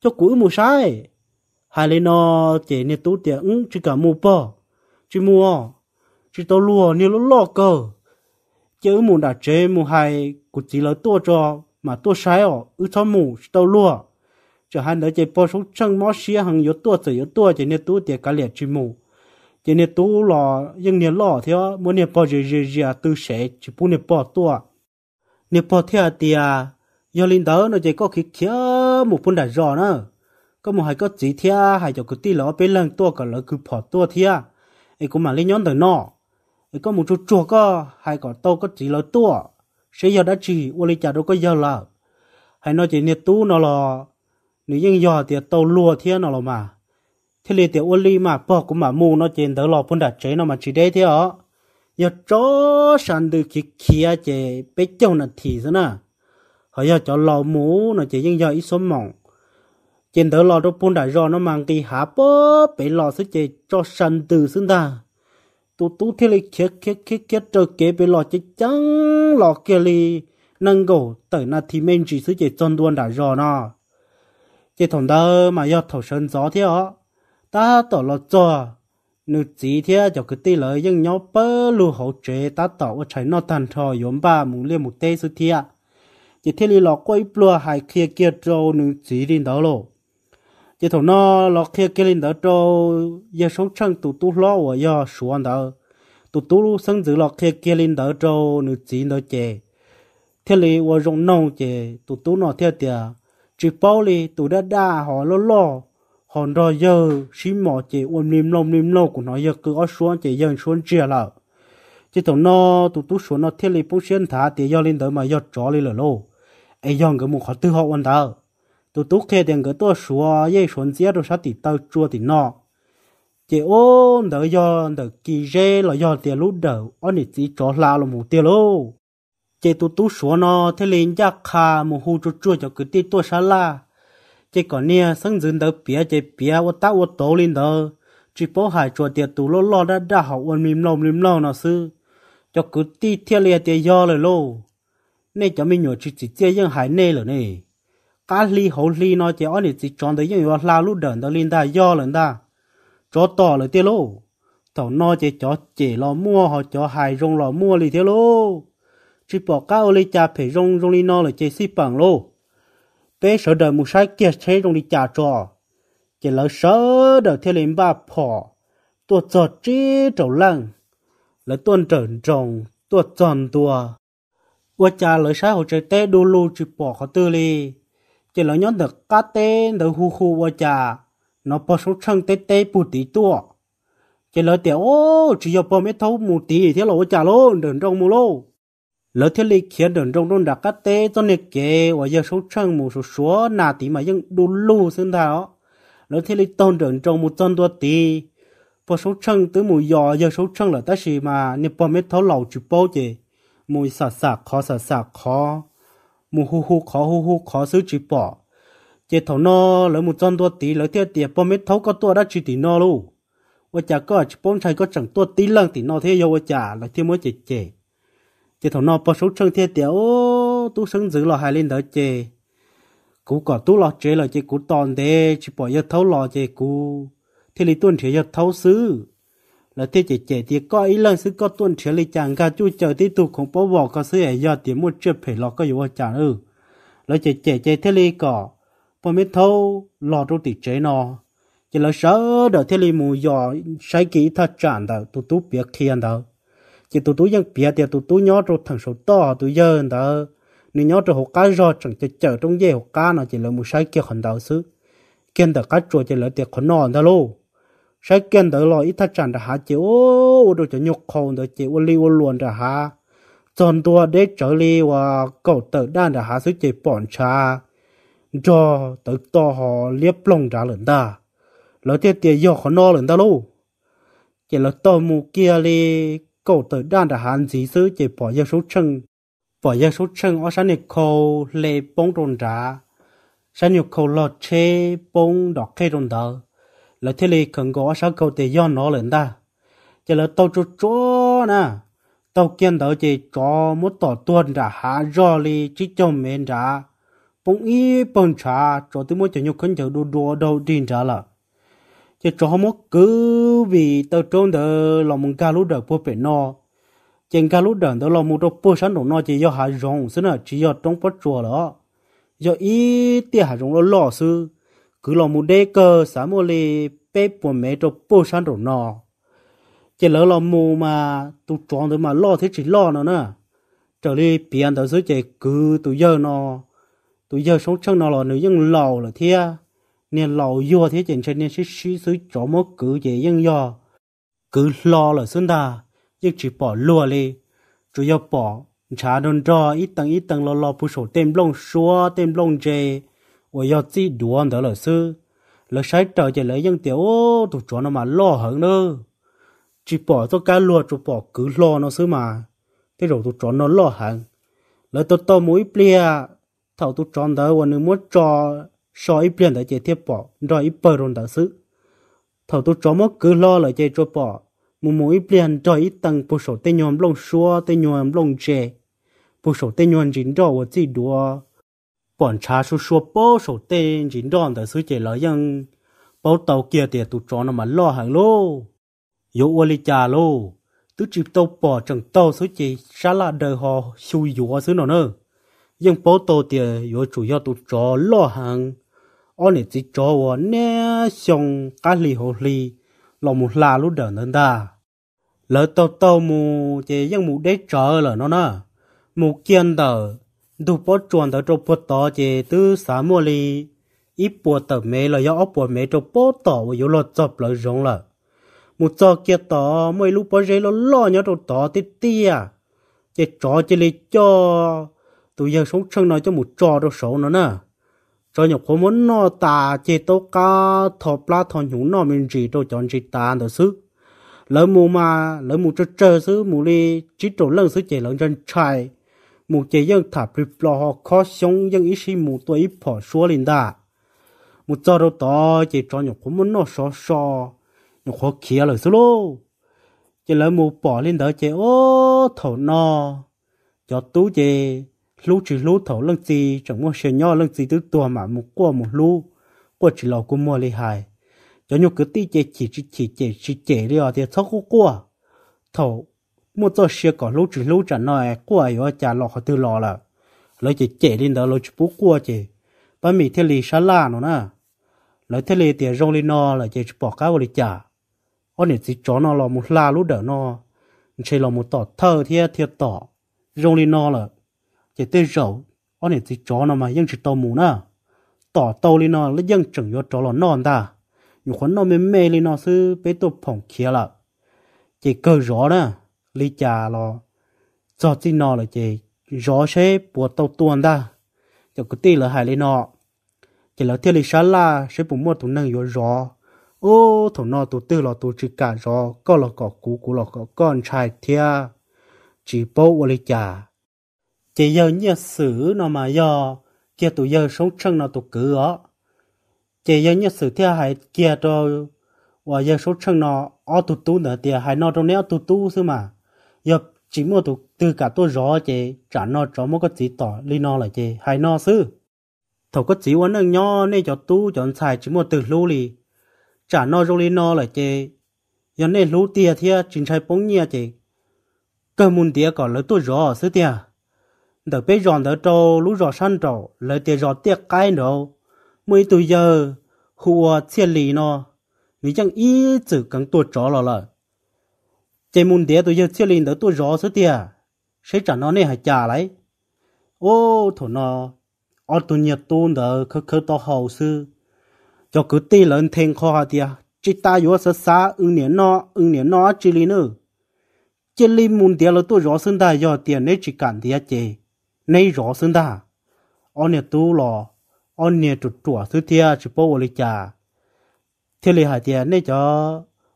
Cho cú mù sai. Hai lên nó chỉ nên tu tiền ứng chỉ cả mù bỏ chỉ mua chỉ tao lùa nên nó lo cơ chứ mù đã chế mù hai cú chỉ là tua cho mà tua sai ở ư cho mù chỉ tao lùa cho hắn đứa chỉ bỏ số chân mó xía hàng yếu tua tự yếu tua chỉ nè tu tiền cả liệt chỉ mù chỉ nè tu lò nhưng nè lò theo muốn nè bỏ gì gì gì từ sẽ chỉ bu nè bỏ tua nè bỏ theo tiền giờ linh đó nó chỉ có khí kia một phần đại rõ nữa có một hai có chỉ thia hai cho cái tí lò bên lần tua cả lỡ cứ bỏ tua thia ấy cũng mà lấy nhón đời nọ ấy có một chút chua có hai có tàu có chỉ lỡ tua sẽ giờ đã chỉ ô lấy trả đâu có giờ là hay nói chỉ nhiệt tu nó là nếu như giờ thì tàu lùa thiên nào mà. Thế liền thì ô lấy mà, bỏ cũng mà mù nó trên đỡ lò phun đặt chế nó mà chỉ đây thế ó giờ chó sản từ kia kia chế bé châu là thì thế nè? Họ giờ cho lò mù nó chỉ những giờ ít số mỏng. Trên đó lò đó phun đặt rò nó mang cái hạ bó, bé lò sẽ chế cho sân từ xứng ta. Tụ tụ thế này kia kia kia kia trở kế bé lò chỉ trắng lò kia li nâng cổ tới na thì mình chỉ sẽ chế chọn đuôn đặt rò nó chỉ thằng đó mà do thầu sơn gió thế ó ta tổ lo cho. Nữ chỉ thế cho cái tí lệ nhưng nhau bơ lu hậu chế ta tổ ở trái nó thành thò, yếm ba muốn liên một tê sư thiệt chỉ thế li lò quay plua hai kia kia trâu, nữ chỉ đi đó lộ. Chỉ thằng nó lọ kia kia lên đó trâu, giờ sống chân tụ tụ lo và giờ xuống đó tụ tụ sinh giữ lọ kia kia lên đó trâu, nữ chỉ đó chè thế li và rong nông chè tụ tụ nó theo tiệt chỉ bao lì tụ đã đa họ lo lo họ rồi giờ xí mỏ chỉ ôm niệm lông niệm lông của nó giờ cứ ở xuống chỉ dần xuống chia là chỉ tụ nó tụ tụ xuống nó thiết lý bút xuyên thả thì do lên tới mà do chó lên là lô. Ai dọn cái một họ tư họ quan đó tụ tụ kia tiền cái tôi xuống dây xuống chia rồi sát thì tao chua thì nó, chỉ ô đỡ do đỡ kỳ dê là do tiền lúc đầu anh ấy chỉ cho la là một tiền lô chế tu tu số nó thế lên chắc khá mù hù chua chua cho cứ tí tôi xa la. Chế còn nè sinh dừng đỡ bia chế bia ô ta ô tổ lên đỡ, chỉ bố hải chua tiệt tu lô lo đã đã học ôn mìm lâu mìm lâu nó sư cho cứ tí theo liệt tiền do lời lô. Nên cho mình nhớ chỉ chỉ chế những hải nê rồi nè cá li hậu li nó chế ở đây chỉ chọn tới những la lú đờn đó lên ta do lần ta cho tỏ lời tiêu lô. Thầu nó chế cho chế lo mua họ cho hải rong lo mua lì tiêu lô chỉ bỏ cá ô lê chà phải rong rong đi nó là chơi xí bằng lô. Bé sợ đời mù sai kia chế rong đi chà trò. Chỉ lỡ sợ đời thiên lên ba phò. Tua cho chí trầu lăng. Lỡ tuôn trần trồng, tua tròn tua. Qua chà lỡ sai hồ chơi té đu lu chỉ bỏ khó tư li chỉ lỡ nhón được cá té được hu hu qua chà. Nó bỏ số chân té té bù tí tua. Chỉ lỡ tiểu, ô, chỉ giờ bỏ mấy thấu mù tí thì lỡ qua chà lô đừng trong mù lô lỡ thiết lý khiến đường trong trong đặc tế tê cho nên kể và giờ số chân một số số nà tí mà dân đủ lù xin thảo. Lỡ thiết lý tôn đường trong một chân đua tí. Và số chân tới mùi giò giờ số chân là ta gì mà nên bỏ mấy thấu lầu chụp bao chị mùi sạc sạc khó sạc sạc khó. Mù hu hu khó, hu hu khó xứ chụp bỏ chị thấu nó lỡ một trăm đua tí, lỡ thiết tiền bao mấy thấu có tua đã chỉ tí nó luôn và chả có chụp bông trái có chẳng tua tí lần tí nó thế yêu và chả là thêm mới chị chị chỉ thằng nó bỏ số chân thiệt tiểu tú sưng giữ lò hai lên đỡ chê. Cú có tú lò chế là chê cú toàn đê chỉ bỏ giờ thấu lò chê cú. Thế lý tuần chế giờ thấu xứ. Là thế chỉ chỉ thì có ý lần xứ, có tuần trở lý chẳng cả chú chờ tí tụ không bỏ bỏ có xứ ấy giờ tiền một chưa phải lò có yếu chẳng ư. Là chỉ chỉ chỉ thế lý có bỏ biết thấu lò trong tỷ chế nó chỉ là sợ đỡ thế lý mù dò sai kỹ thật chẳng đâu tụ tụ biết khiên đâu chỉ tụ tụ dân bia thì tụ tụ nhớ rồi thằng số to tụ dân đó, nếu nhớ rồi học cá rồi chẳng chỉ chờ trong dây học cá nó chỉ là một sai kia hoàn đầu xứ. Kiên được cá chuột chỉ là tiệc khó nọ đó luôn sai kiên đỡ lo ít thắt chặt đã hả chỉ ô đồ cho nhục khôn đỡ chỉ ô li ô luôn đã hả chọn tua để trở li và cậu tự đan đã hả sự chỉ bọn cha. Cho tự to họ liếp lòng ra lần ta. Lỡ tiệt tiền do khó no lần ta luôn chỉ là to mù kia li cổ tới đan đã hạn gì sư chỉ bỏ ra số chân. Bỏ ra số chân ở sáng này khâu lê bông đồn trả sáng nhiều khâu lọt chê bông đọt kê đồn đỡ. Là thế lì cần có sáng cầu để do nó lên ta chỉ là tàu chú chó nè tàu kiên đỡ chỉ cho một tỏ tuần đã hạ rõ li chỉ cho mình trả bông y bông trà, cho tới mỗi chỗ nhiều khẩn chờ đua đua đầu tiên trả là chỉ cho một cứ vì tao trốn đỡ là một ca lúc đỡ bố bể nó trên ca lúc đỡ đó là một đồ bố sáng đồ nó chỉ do hạ rộng xứ là chỉ do trong bắt chùa đó. Do ý tiền hạ rộng nó lọ sư cứ là một đế cơ xã mô lì, bế bố mẹ cho bố sáng đồ nó chỉ lỡ là mù mà tụ tròn được mà lo thế chỉ lo nó nữa trở đi biển đó dưới chỉ cứ tụ giờ nó tụ giờ sống chân nó là nữ dân lầu là thế nên lâu vô thế chẳng trên nên sẽ suy suy cho mô cứ dễ dàng do. Cứ lo là xuân ta nhưng chỉ bỏ lùa đi chủ yếu bỏ, trả đồn cho ít tầng ít tầng, lo lo bù sổ tem lông xua tem lông dê và yếu chỉ đùa đó là sư? Là sai trở chỉ lấy dân tiểu, ô tụ cho nó mà lo hơn nữa. Chỉ bỏ cho cá lùa chủ bỏ cứ lo nó xứ mà. Thế rồi tụ cho nó lo hơn lấy tôi to mũi plia thầu tụ chọn đó và nếu muốn cho so ít biển đã chế tiếp bỏ rồi ít bờ rồi đã xứ thầu tôi cho mất cứ lo là chế cho bỏ một mũi biển rồi ít tăng bộ sổ tên nhom lông xua tên nhom lông chè bộ sổ tên nhom chính rồi và chỉ đùa bọn cha số xua bộ sổ tên chính rồi đã xứ chế lợi dân bao tàu kia thì tụ cho nó mà lo hàng lô yếu ô li cha lô tứ chỉ tàu bỏ chẳng tàu số chế xa là đời họ xui yếu xứ nó nữa nhưng bố tàu thì yếu chủ yếu tụ cho lo hàng ở này chỉ nè xong cá lì hồ lì, lò mù la lúc đỡ nữa ta lỡ tàu tàu mù chỉ nhưng mù đế trở lỡ nó nè. Mù kiên tờ đủ bó chuồn tờ cho bó tờ chỉ tư xá mùa lì. Ít bó tờ mê lỡ yếu ốc bó mê cho bó tờ vô yếu lọ chọc lỡ rộng lỡ mù cho kia tờ mùi lúc bó rê lỡ lo nhớ đồ tờ tí tí à. Chỉ cho chỉ lấy cho, tụi giờ sống chân nói cho mù trò đồ sổ nó nè cho nhục khổ muốn nó ta chế tố cá thọ plá thọ nhũ nó mình chỉ đồ chọn chỉ ta đồ xứ. Lỡ mù mà, lỡ mù cho chơi xứ, mù li chỉ đồ lần xứ chế lần chân trai. Mù chế dân thả bịp lo họ khó sống, dân ý sĩ mù tuổi ít bỏ xua lên đà. Một cho đồ tỏ chế cho nhục khổ muốn nó xó xó nhục khó kia lời xứ lô. Chế lỡ mù bỏ lên đó chế ô, thổ no cho tú chế lú chỉ lú thầu lần gì, chẳng mua xe nhỏ lần gì tứ tua mà một qua một lú, qua chỉ lò cũng mua lì hài. Cho nhục cứ tí chế chỉ chỉ chỉ chỉ chỉ chỉ đi ở thì thóc cũng qua. Thầu mua cho xe có lú chỉ lú chẳng nói qua ở trả lò họ tự lò là. Lấy chỉ chỉ lên đó lấy chỉ bút qua chỉ bà mì thế lì sa la nó nè lấy thế lì tiền rong lên nó là chỉ bỏ cá vào đi chả. Ông này chỉ cho nó là một la lú đỡ nó chỉ là một tỏ thơ thiệt thiệt tỏ. Rong lên nó là chỉ tới rậu ông này chỉ chó nó mà dân chỉ tàu mù nè tỏ tàu lên nó lấy dân chẳng yo chó là non ta nhiều khoản nó mê mê lên nó sư bé tổ phỏng kia là chỉ cơ rõ nè li trà lo cho chỉ nó là chỉ rõ sẽ buộc tàu tuần ta chỉ có tí là hai lên nó chỉ là theo lý xá là sẽ bụng mua tụ năng yo rõ ô thằng nó tụ tư là tụ chỉ cả rõ có là có cú cú là có con trai thia chỉ bố li trà chỉ giờ nhớ sử nó mà giờ kia tụi giờ sống chân nó tụi cứ ó chỉ giờ nhớ sử theo hay kia rồi và giờ sống chân nó ở tụi tu nữa thì hay nó trong nẻo tụi tu xứ mà. Giờ chỉ mua tụi từ cả tôi rõ chị, trả nó cho một cái gì tỏ li nó là chị hay nó xứ. Thầu có chỉ vấn nâng nho nên cho tu chọn xài chỉ mua từ lưu lì. Trả nó trong li nó là chị, giờ nên lưu tiền thì chính sai bóng nhia chị. Cơ muốn tiền còn lấy tôi rõ xứ tiền đỡ bé giòn đỡ trâu lũ giò săn trâu lấy tiền giò tiệc cái nữa mới từ giờ hùa chia lì nó, vì chẳng ý chữ cần tôi chó là là chế môn đĩa tôi giờ chia lì đỡ tôi gió số tiền sẽ trả nó này hay trả lấy. Ô, thổ nó ở tôi nhiệt tu đỡ khơ khơ to hậu sư. Cho cứ tì lên thêm kho hả tiền chỉ ta yếu sơ xa ứng niệm nó ứng niệm nó chỉ lì nữa chỉ lì môn đĩa là tôi gió sinh đại do tiền nên chỉ cần đĩa chế nay rõ sinh ta ông nè tu lò ông nè trụ trụ thứ tia chỉ bảo lý cha thiết lý hải tiền nay cho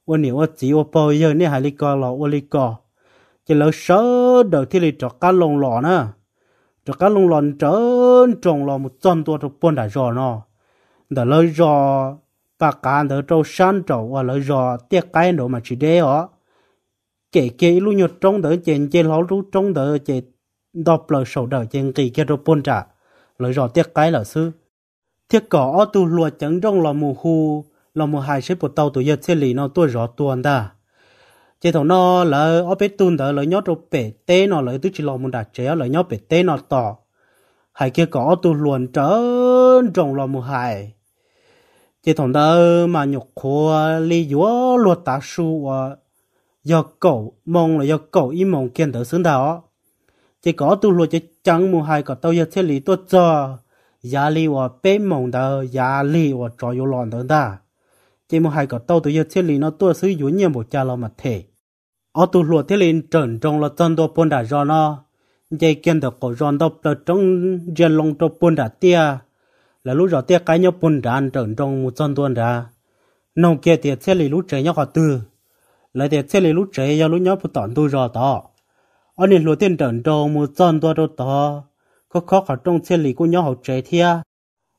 ông ôn ông chỉ ông bao giờ nay hải lý co lò ông lý co chỉ lỡ sợ đầu thiết lý cho cá lồng lò nữa cho cá lồng lò trơn trồng lò một trăm tua trong bốn đại rò nó đã lỡ rò bà cá để trâu san trâu và lỡ rò tiếc cái đồ mà chỉ để họ kể kể luôn nhột trong đỡ chèn chèn láo lúc trong đỡ chèn đọc lời sầu đỡ trên kỳ kia đồ bôn trả. Lời rõ tiếc cái là sư thiết cỏ tu lùa chẳng trong lò mù khu lò mù hài xếp của tàu tụi giật xe lì nó tôi rõ tuần ta. Chế thầu nó là ô bế tuần đó lời nhót rồi bể tê nó lời tôi chỉ lò mù đặt chế lời nhót bể tê nó tỏ. Hài kia có tu luồn trơn trong lò mù hài. Chế thầu đó mà nhục khua li dúa lùa ta su và do cậu mong là do cậu im mong kiên tử xứng đạo chỉ có tu luồn chế chẳng mù hai có tàu giờ xe lý tôi cho giá lý và bế mong đó giá lý và cho yêu lòn đó ta chỉ một hai cái tàu tôi giờ thiết lý nó tôi sử dụng nhiều một cha lo mà thể ở tu luật thiết lý trần trong là chân đồ bồn đã do nó. Dây kiên được cổ giòn đó là trong dân long đồ bồn đã tia. Là lúc rồi tia cái nhau bồn đã trần trong một chân tuần đã nông kia thì thiết lý lúc trẻ nhau họ tư. Lại thì thiết lý lúc trẻ nhau lúc nhau phụ tọn tôi rồi đó ở nên tiền trận đồ mua một chân đồ đó có khó khăn trong thiết lý của nhau học trẻ thia.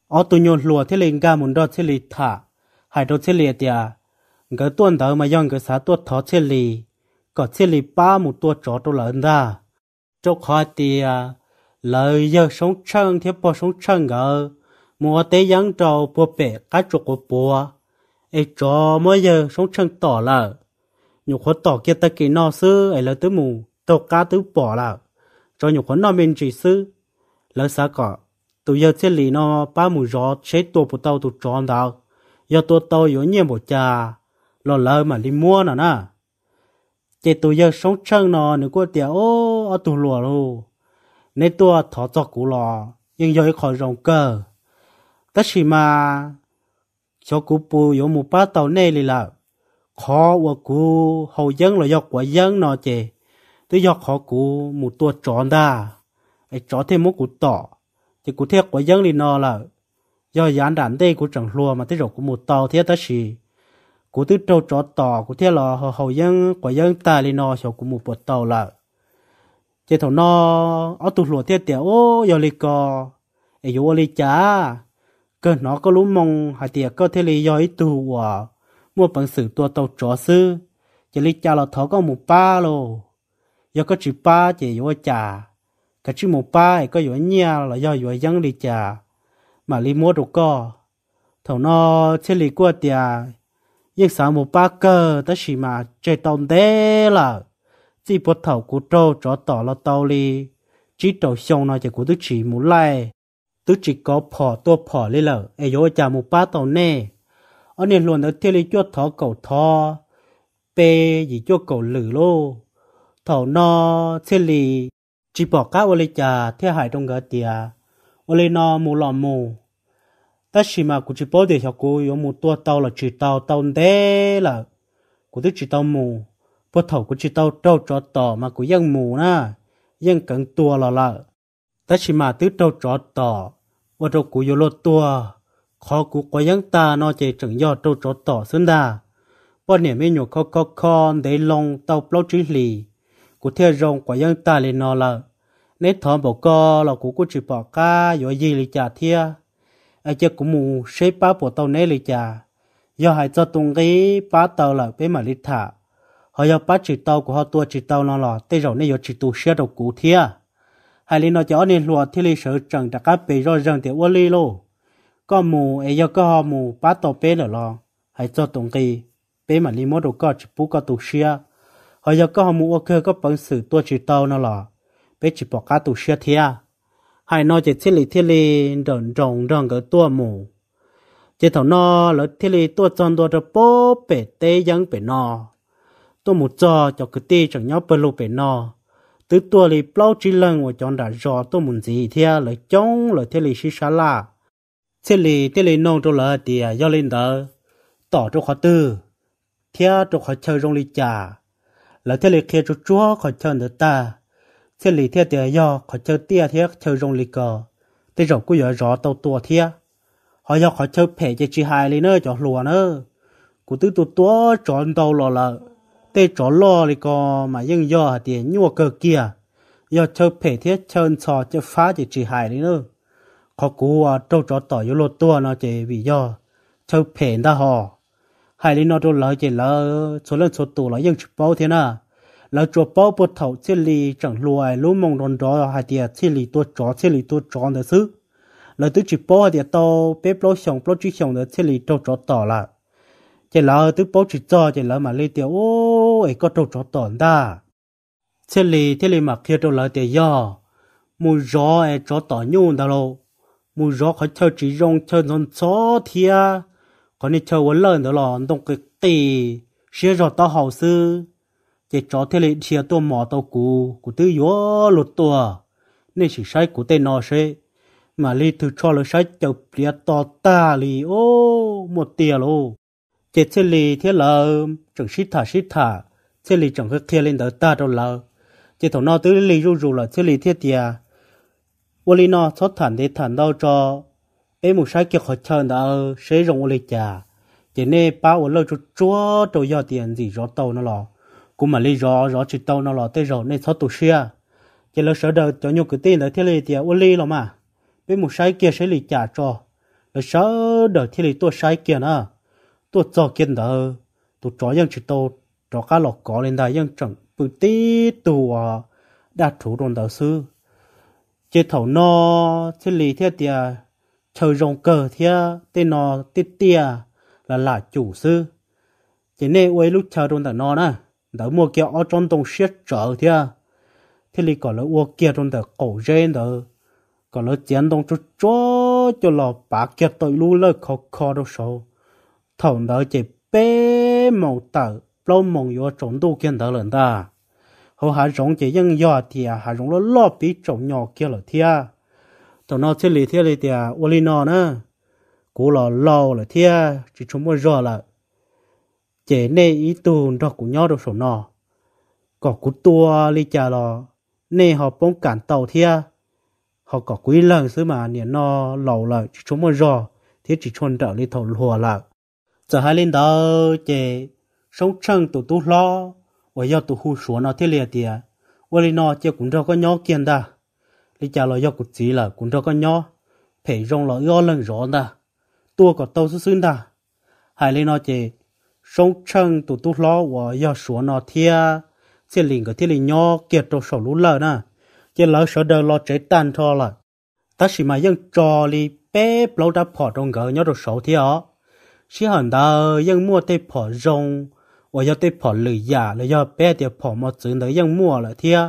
Ở tu nhau lúa thiết lý ga muốn đó thiết lý thả hai đồ thiết lý tiệt cái tuần đó mà dùng cái xã tuột thọ thiết lý có thiết lý ba một tuột chó đồ lớn ra chỗ khó tiệt lời giờ sống chân thì bỏ sống chân gỡ mua tế yang trâu bộ bể cá chuột của bùa ấy cho mỗi giờ sống chân tỏ là nhục khó tỏ kia ta kỳ no sư, ấy là tứ mù tàu cá tứ bỏ là. Cho nhiều con nó mình chỉ sư lỡ sao cả tụi giờ thiết lý nó ba mù gió chế tổ bộ tàu tụi tròn đào giờ tôi tàu yếu nhiều một cha lo lỡ mà đi mua nè nè chỉ tụi giờ sống chân nó nếu có tiền ô ở tụ lùa luôn nên tôi thọ cho cũ lò, nhưng giờ khỏi rồng cơ tất chỉ mà, cho cũ bù yếu một ba tàu này lì là. Khó của cũ hậu dân là do của dân nó chỉ tôi do khó cú một tua tròn đa ấy chọn thêm một cú tỏ. Chỉ cú theo của dân thì nó là do dán đàn đây cú chẳng lùa mà tới rồi cú một tàu thiệt ta chỉ cú từ trâu chó tỏ, cú thiệt là hầu dân của dân ta đi nó cho cú một bộ tàu là. Chỉ thầu nó ở tụ lùa thiệt tiểu ô giờ lịch cò. Ấy vô lịch chả cơ nó có lúc mong hai tiệt có thể lì do ít tù à mua bằng sự tua tàu chó sư chỉ lịch chả là thó có một ba lô giờ có chỉ ba chỉ giờ chả cái chỉ một ba có giờ nhà là do giờ dân mà li mua đồ co. Thầu nó chơi li qua tia nhưng sáng một ba cơ ta chỉ mà chơi tông đế là chỉ bớt thầu của trâu cho tỏ là tàu li chỉ đầu xong nó chỉ của tôi chỉ muốn lại tôi chỉ có phỏ tua phỏ lên lờ ai yo chả một ba tàu nè. Ở nên luôn ở thiên lý cho thọ cầu thọ bê gì cho cầu lử lô thầu nó thiên lì, chỉ bỏ cá ô lê trà theo hải trong gỡ tia ô lê nó mù lò mù. Ta chỉ mà cũng chỉ bảo để cho cô yếu một tua tàu là chỉ tàu tàu đế là cô tức chỉ tàu mù. Bắt thầu cũng chỉ tàu trâu cho tỏ mà cũng dân mù na, dân cần tua là là ta chỉ mà tứ trâu cho tỏ ô trâu cũng yếu lô tua. Khó cũng có dân ta, nó chỉ chẳng do trâu cho tỏ xứng đà. Bọn niệm mấy nhục khó khó khó để lòng tàu bao trí lì cụ theo rong quả dân ta lên nó là nếu thọ bảo co là cụ cụ chỉ bỏ ca rồi gì lì trả thia? Ai chơi cũng mù xếp ba bộ tàu nét lì chả do hai cho tung cái ba tàu là bên mà lì thả. Họ do ba chỉ tàu của họ tua chỉ tàu nó là tây rồi nên do chỉ tu xe đầu cụ thia. Hai lì nó cho nên lùa thì lì sợ chẳng đã cá bể rồi rằng thì ô lì lô. Có mù ai do có họ mù ba tàu bên là lo hai cho tung cái bên mà lì mua đồ có chỉ bú có tu xe họ giờ có họ mua ok có bằng sự tua chỉ tàu nó là bé chỉ bỏ cá tu xe thia. Hai nó chỉ thiết lý thiết lý rồng rồng rồng cái tua mù chỉ thầu nó là thiết lý tua chọn tua cho bố bể tê dân bể nó tua mù cho cho cái tê chẳng nhau bê lù bể nó từ tua lý bao chỉ lần và chọn đã rõ tua mù gì thia là chống là thiết lý xí xá la. Thiết lý thiết lý nông cho là thì do lên đó tỏ cho khó tư theo cho khó chơi rong lý trà là thế lý kia chú chúa khó chân được ta. Thế lý thế tiệt do họ chơi tia thế chơi rong lì cờ. Thế rộng cũng giờ rõ tàu tua thế họ do họ chơi phê cho chị hai lý nữa cho lùa nữa cụ tư tụ tua chọn tàu lò là tê chó lo thì cờ mà nhưng do tiền nhua cờ kia. Do chơi phê thế chơi sò chơi phá chỉ chỉ hại đi nữa khó cú à trâu chó tỏi yếu lột tua nó chỉ vì do chơi phê ta họ hai lý nó đâu lỡ chỉ lỡ, số lần số tù lỡ dân chụp bao thế nào lỡ chụp bao bột thầu chỉ lì chẳng lùi lũ mong đòn đó hai tiệt chỉ lì tua chó chỉ lì tua chó nữa xứ. Lỡ tứ chụp bao hai tiệt tao bé bao xong bao chỉ xong nữa chỉ lì trâu chó tỏ là chỉ lỡ tứ bao chỉ cho chỉ lỡ mà lấy tiệt ô ấy có trâu chó tỏ ta chỉ lì chỉ lì mà kia trâu lỡ tiệt do mùi gió ấy chó tỏ nhung đâu lô. Gió khỏi chơi chỉ rong chơi non chó thiệt còn đi chơi quấn lợn đó là đông cái tì xia gió tao hậu sư chỉ chó thế lì chia tua mỏ tao cú cú tư yếu lụt tua nên chỉ sai cú tên nó sẽ mà li từ cho là sai chụp liệt to ta li ô một tia lô chỉ thế lì thế là chẳng xít thả xít thả thế lì chẳng cái kia lên đó ta đâu là chỉ thằng nó tứ lì ru ru là thế lì thế tia 我哩呢，操谈的谈到这， em một sai kia khó chờ đã sẽ rộng lên chả. Chỉ nên bao ở lâu cho chúa tôi giao tiền gì rõ tàu nó lò. Cũng mà lý rõ rõ chỉ tàu nó lò tới rồi nên sao tổ xia chỉ là sợ đời cho nhiều cái tiền là thế này tiền ở lý rồi mà. Bên một sai kia sẽ lì trả cho. Là sợ đời thế này tôi sai kia nữa tôi cho kia đó tôi cho những chỉ tàu, cho cá lọc có lên đây những chẳng bự tí tù à. Đã chủ đồn đạo sư. Chế thầu nó thế lý thế thì chờ rồng cờ thì tên nó tít tia là là chủ sư. Chỉ nên quay lúc chờ trong tờ nó nè. Đỡ mua kia ở trong đồng siết trở thì thế lì còn là uo kia trong tờ cổ rên đỡ còn là chiến đồng cho cho cho lò bà kia tội lu lơ khó khó đâu số thầu đỡ chỉ bé màu tờ lâu mong yếu trong tu kiên tờ lần ta họ hạ rồng chỉ dân do thì hạ rồng nó lo bị trồng nhỏ kia là thia tao nó thiết lì thiết lì thì ô lì nó nữa. Cú lò lò là thiết chỉ chúng mới rõ là chế nè ý tù đó cũng nhau được số nó có cú tua lì chả lò nè họ bông cản tàu thiết họ có quý lần xứ mà niệm nó lầu là chỉ chúng mới rõ thiết chỉ chôn trở lì thầu lùa là giờ hai lên đó chế sống chân tụ tụ lo. Và do tụ hù xuống nó thiết lì thì ô lì nó chế cũng đâu có nhau kiên ta đi chào lo yo cụ chỉ là cũng cho con nhỏ. Phải rong lo yo lần rõ nè, tua có tàu xứ nè, hai lên nó chỉ sống chân tụ tụ lo và yo số nó thia. Xin linh cái thiên linh nhỏ kiệt trong sổ lũ lờ nè chỉ lỡ sợ đời lo chế tan cho là ta chỉ mà dân trò li bé lâu đã bỏ trong gỡ nhỏ được sổ thia chỉ hẳn ta dân mua tê bỏ rong và yo tê bỏ lười giả là do bé tê bỏ một chữ nữa dân mua là thia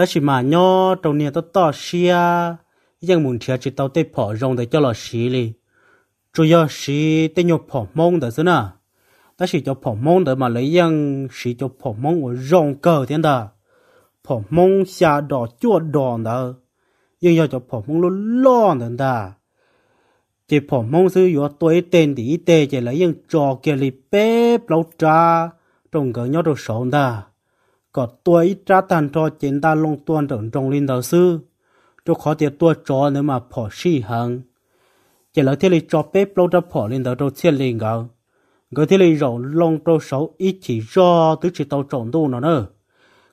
ta chỉ mà nhỏ trong nhà tôi to xia nhưng muốn chia chỉ tao tê phỏ rong để cho là xí li. Chủ yếu xí tê nhộp phỏ mông đó xí nà ta chỉ cho phỏ mông đó mà lấy yang xí cho phỏ mông của rong cờ thế đó phỏ mông xia đỏ chua đỏ đó nhưng giờ cho phỏ mông luôn lo nữa đó chỉ phỏ mông sư yếu tuổi tên thì ít tê chỉ lấy yang trò kia li bếp lâu trà trong cái nhau đồ sống đó có tuổi ra tàn cho chiến ta long tuần trong trong linh đạo sư. Cho khó tiệt tuổi cho nếu mà phỏ sĩ hằng. Chỉ là thiết lý cho bếp lâu ra phỏ linh đạo trong thiên linh gạo người thiết lý rộng long cho sáu ít chỉ do tứ chỉ tàu trọng tu nó nữa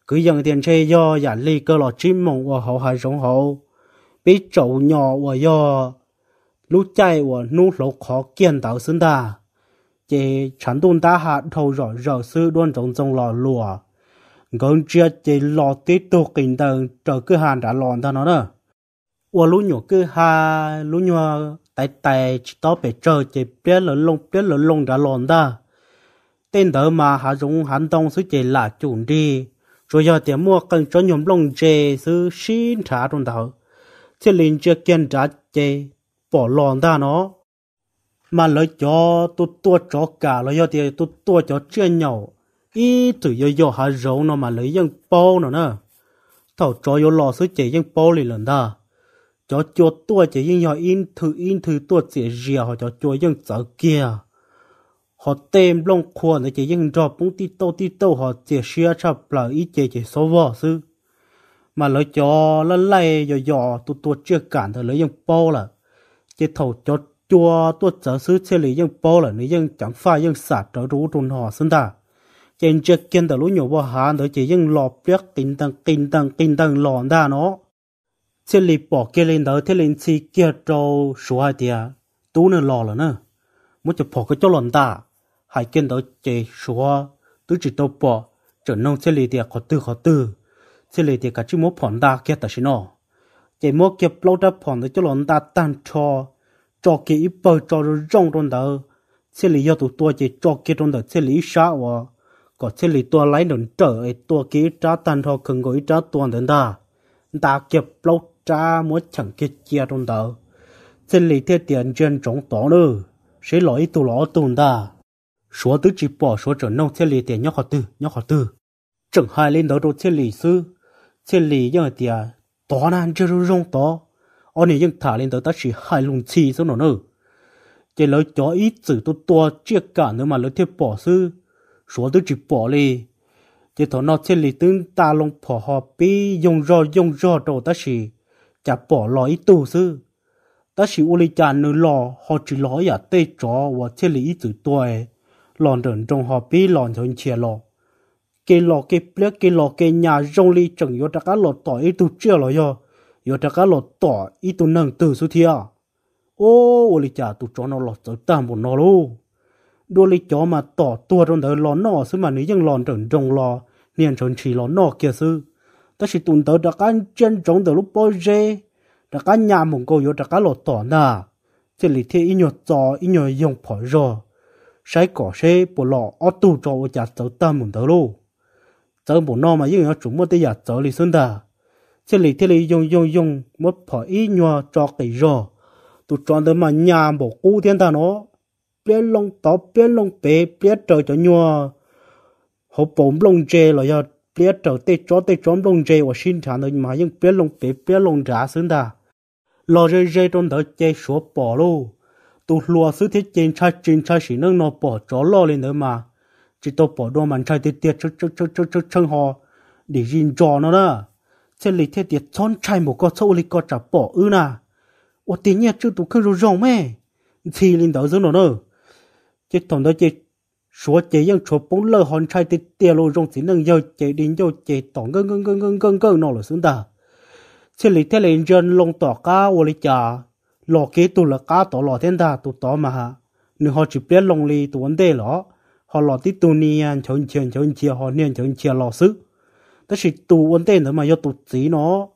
cứ dần tiền chơi do giả ly cơ lọ chim mộng và hậu hải sống hậu. Biết trầu nhỏ và do lúc chạy và nu lỗ khó kiên tạo sinh ta chỉ chẳng tuôn ta hạ thâu rõ rõ sư đoan trọng trong lò lùa gần chia chỉ lo tiếp tục kinh tầng trở cứ hàn đã lòn ta nó đó. Và lúc nhỏ cứ ha lúc nhỏ tại tại chỉ tao phải chờ chỉ biết là lông biết là lông đã lòn ta tên đó mà hà dùng hành động sư chỉ là chuẩn đi. Rồi giờ tiền mua cần cho nhóm lông chế sư xin trả trong đó chỉ liền chưa kiên trả chế bỏ lòn ta nó. Mà lấy cho tôi tua cho cả lấy cho thì tôi tua cho chưa nhau ý tự giờ giờ hà râu nó mà lấy dân bao nó nè, thầu cho yo lò sư chỉ dân bao lì lần ta. Cho cho tua chỉ dân nhỏ in thử in thử tua chỉ rìa họ cho cho dân sợ kia. Họ tem lông khuôn để chỉ dân cho bông tí tô tí tô họ chỉ xia chập là ý chỉ chỉ số vò sư mà lấy cho là lay yo yo tu tôi chưa cản thì lấy dân bao là chỉ thầu cho chua tôi chờ sư chế lấy dân bao là lấy dân chẳng phải dân sạt trở rú trùn họ sinh ta trên trước kiên tờ lũ nhiều bò hà đó chỉ dân lọp biết kinh tầng kinh tầng kinh tầng lọn đa nó chế lì bỏ kia lên đó thế lên chi kia trâu số hai tia tú nữa lọ là nữa muốn chụp bỏ cái chỗ lọn ta hai kiên đỡ chỉ số tú chỉ tàu bỏ trở nông chế lì tia khó tư khó tư chế lì tia cả chỉ muốn phòn đa kia tờ xin nó chỉ muốn kia lâu đã phòn đỡ chỗ lọn ta tan cho cho cái ít bơ cho rồi rong trong đó chế lì yêu tụ tôi chỉ cho cái trong đó chế lì sao có chỉ lý tua lấy đồn trở ấy, tua ký trả tan thọ cần gối trả tuần đến ta. Ta kịp lâu trả muốn chẳng kia chia trong đó chỉ lý thế tiền chuyên trong đó nữa sẽ lỗi tụ lỗ tụn ta. Số tứ chỉ bỏ số trở nông chỉ lý tiền nhóc họ tư, nhóc họ tư. Chẳng hai lên đó rồi chỉ lý sư chỉ lý như tiền đó nan chưa rung đó ông này ยัง thả lên tới ta chỉ hai lùng chi số nó nữa chỉ lời cho ít chữ tôi to chiếc cả nữa mà lời thiết bỏ sư số tôi chỉ bỏ đi chỉ thọ nó trên lý tướng ta lông phò họ bi dùng rò dùng rò đồ ta xì chả bỏ lò ít tu sư ta xì u lý chả nữa lò họ chỉ lò ya tê chó và trên lý ít chữ tuổi lòn đờn trong họ bi lòn cho chia lò cái lò cái ple cái lò cái nhà rong li chẳng yo ta cá lò tỏi ít tu chưa lò yo yo ta cá lò tỏi ít tu nâng từ sư thia ô u lý chả tu cho nó lò tới tam bộ nó luôn đua lý chó mà tỏ tua trong đời lò nọ sư mà nếu ยัง lòn trần trong lò, niên trần chỉ lò nọ kia sư ta chỉ tuần tới đặc ăn chân trong đời lúc bao giờ đặc ăn nhà mong cô yếu đặc ăn lò tỏ nà. Chỉ lý thế ít nhọt giò ít nhọt dùng phở rồi sai cỏ xe bộ lò ở tu cho ở nhà tớ tâm một tớ luôn tớ bộ nọ mà nhưng mà chúng mới tay nhà tớ lý xuân đà. Chỉ lý thế lý dùng dùng dùng một phở ít nhọt cho cái rồi tụ tròn tới mà nhà bộ cũ thiên ta nó bé long tỏ bé long bé bé trời cho nhua họ bổn long chê là do bé trời tê chó tê chó long chê và xin thản rồi mà nhưng bé long bé bé long trả xứng ta lo rê rê trong đó chê số bỏ luôn tụ lùa sứ thiết trên cha trên cha chỉ nâng nó bỏ chó lo lên nữa mà chỉ tôi bỏ đồ mạnh trai tiết tiết chút chút chút chút chút chân họ để gìn trò nó đó. Sẽ lý thiết tiết chọn trai một con sâu lý con chả bỏ ư nà ô tiền nhẹ chứ tụ không rồi rộng mẹ. Thì lên đó dưỡng nó nữa chỉ thằng đó chỉ số chỉ những số bốn lơ hòn trai thì tiền lô rong chỉ nâng giờ chỉ đến giờ chỉ tổng ngân ngân ngân ngân ngân ngân nó là xuống ta chỉ lý thế lên dân lông tỏ cá ô lý trà lò kế tụ là cá tỏ lò thiên ta tụ tỏ mà ha nếu họ chỉ biết lông li tụ vấn đề lọ họ lò tí tụ niên chọn chuyện chọn chuyện họ niên chọn chuyện lò sức đó chỉ tụ vấn đề nữa mà do tụ chỉ nó.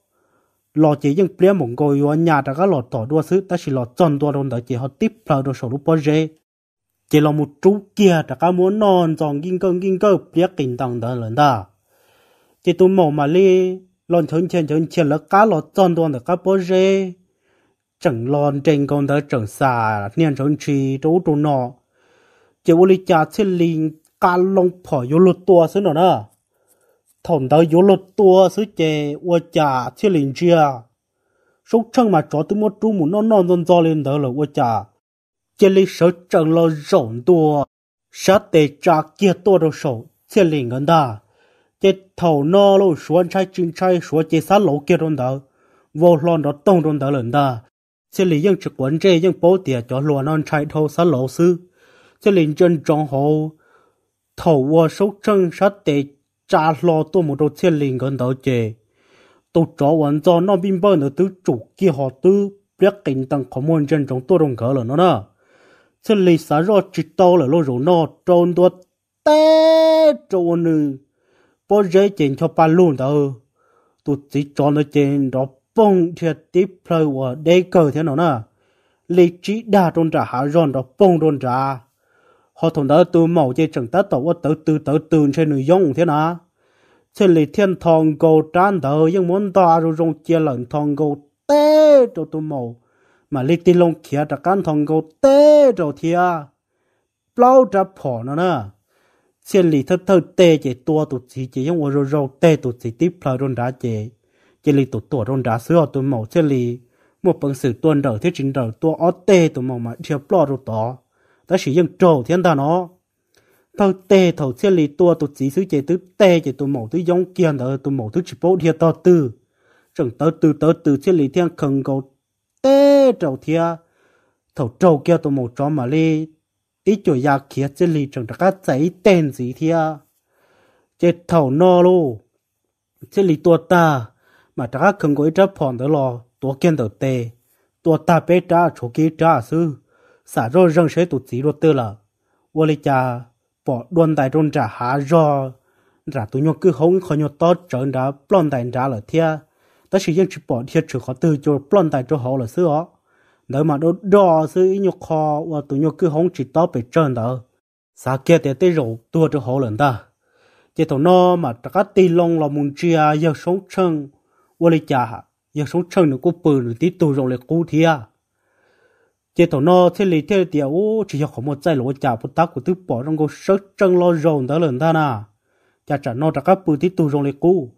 Lò chỉ những biết một coi ở nhà ta cá lò tỏ đua sức đó chỉ lò chọn đua đồng đó chỉ họ tiếp vào đồ số lúc bao giờ chỉ là một chú kia đã có muốn non trong kinh cơ kinh cơ, biết kinh tăng đó lần đó. Chỉ tôi mò mà li lon chân chân chân chân là cá lọt tròn đoàn được cá bó rê. Chẳng lon trên con đó chẳng xa, niên chân chi đâu đâu nọ. Chỉ vô lý cha trên linh cá lông phở vô lụt tua xứ nữa đó. Thằng đó vô lụt tua xứ chè vô cha trên linh chia. Số chân mà chó tôi một chú một non non non cho lên đó là vô cha chỉ lý sở chẳng lo rộng tua sát tệ trả kia tua đồ sổ chỉ lý ngân đà chỉ thầu nó lô xuân trai chính trai xuân chỉ sát lỗ kia trong đó vô lon đó tông trong đó lần đà chỉ lý dân trực quán chế dân bố tiệt cho lúa non trai thâu sát lỗ sư chỉ lý chân trong hồ thầu vô số chân sát tệ trả lo tua một đồ chỉ lý ngân đó chế tôi cho vấn cho nó bin bơ nữa tứ chủ kia họ tứ biết kinh tăng có môn chân trong tôi đồng cỡ là nó đó sẽ là lo rồi nó cho luôn cho nó để chỉ thằng đó từ màu chơi chẳng tất tàu tự từ tự từ trên người dùng thế nào sẽ lấy thiên thong cầu tràn đầu nhưng muốn ta rồi dùng chia lần thong cầu té cho tụi màu mà lịch tin lông kia đã căn thong go tê rồi thia à. bao đã phỏ nó nè. Xin lì thơ thơ tê chỉ tua tụt chỉ chỉ những ô rô tê tụt chỉ tiếp lời rôn đá chỉ chỉ lì tụt tua rôn đá sữa tụt màu xin lì. Một bằng sự tuân đầu thiết chính đầu tua ó tê tụt màu mà chia bao rồi tỏ ta chỉ những trâu thiên ta nó. Thâu tê thầu xin lì tua tụt chỉ sứ chế tứ tê chế tụt màu tứ giống kiên đó tụt màu tứ chỉ bố thiệt to tư. Chẳng tớ tư tớ tư xin lì thiên khẩn cầu tê trâu thia. Thầu trâu kia tụ một chó mà li tí chỗ ya kia chỉ li chẳng đã cái giấy tên gì thì à chết thầu no luôn chỉ li tua ta, mà đã không có ít chấp phòn đó lo tua kiên đầu tê. Tua ta bé trả chỗ kia trả sư xả rồi răng sẽ tụt chỉ rồi tư là. Vô li cha bỏ đoan đại trong trả hạ do ra tụi nhau cứ hống khó nhau to trở ra, plon đại trả là thia ta chỉ dụng chỉ bỏ thiệt chữ khó từ cho plon tại cho họ là xưa nếu mà đó đo xứ ý nhục khó và tụi nhục cứ không chỉ tao bị trơn đó. Sao kia để tới rồi tua cho họ lần ta. Chỉ thằng nó mà các tì lông là muốn chia giờ sống chân. Và lấy trả giờ sống chân nó cũng bự nữa, tí tụ rồi lại cú thia. Chỉ thằng nó thế lấy thế tiểu chỉ cho họ một trái lúa trả bút tắc của thứ bỏ trong cô sớt chân lo rồng đó lần ta nà. Chả chả nó các bự, tí tụ rồi lại cú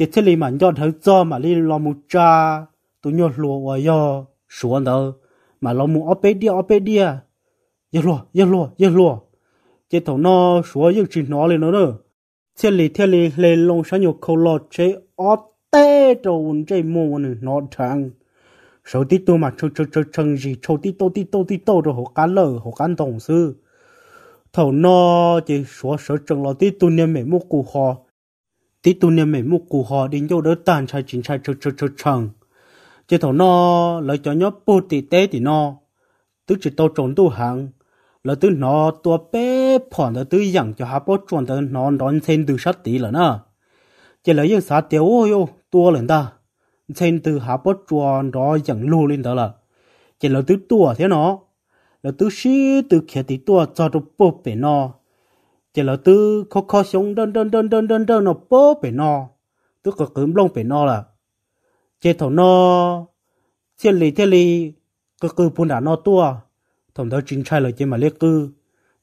chỉ thế lý mà nhon thấy cho mà đi lo một cha tụi nhau lúa và yo. Xuống đó mà lo mu bên đi bên đi à yên lo yên lo yên lo chỉ thầu nó xuống yên chỉ nó lên nó nữa thiên lý thiên lý lên lông sáng nhiều câu lo chế ở tê trâu chế mua nữa nó thằng sau tí tôi mà chơi chơi chơi chân gì sau tí tôi tí tôi tí tôi rồi họ cá lờ họ cá đồng sư. Thầu nó chỉ xuống sở chân lo tí tôi nên mấy mua cụ họ tí tu niệm mấy mục cụ họ đến chỗ đỡ tàn sai chính sai chơ chơ chơ chẳng chỉ thầu nó lấy cho nhóc bù tì tế thì nó. Tức chỉ tàu trốn tu hàng. Là tức nó tua bé phòn là tức dặn cho họ bó chuẩn tới nó đón xem từ sát tí là nó chỉ lấy những xã tiểu ô yo tua lên ta. Xem từ họ bó chuẩn đó dặn lù lên đó là. Chỉ là tức tua thế nó. Là tức xí từ kia tí tua cho nó bố bể nó chỉ là tư khó khó sống đơn đơn đơn đơn đơn đơn nó bố bể no, tức có cứng lông bể no là chế thầu no thiên lý thiên lý cứ cứ buôn đã no tua. Thằng đó chính trai lời chế mà lấy cư.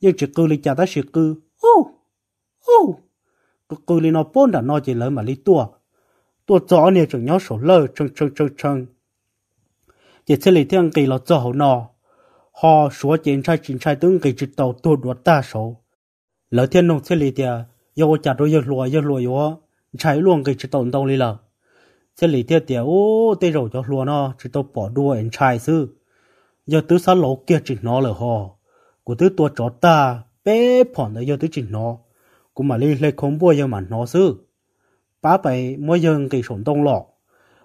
Nhưng chỉ cư lý cha ta chỉ cư. Ô ô cứ cư lý nó buôn đã no chỉ lời mà lý tua. Tua gió nè chẳng nhớ sổ lơ chân chân chân chân chỉ thiên lý thiên kỳ là gió no, họ số chính trai chính trai tướng kỳ chỉ tàu tua đuổi ta số lỡ thiên nông chơi lì tiệt yêu chả đôi yêu lùa yêu lùa yêu trái luôn chỉ tồn tông lì lợ chơi lì ô, tê rồi cho lùa nó chỉ tao bỏ đua anh trái sư. Giờ tứ sáu lỗ kia nó lỡ hò. Của tứ tua chó ta bé phòn đấy giờ tứ chỉ nó. Của mà lì lệ không bua giờ mà nó sư. Bá bảy mỗi giờ cái sổn tông lọ.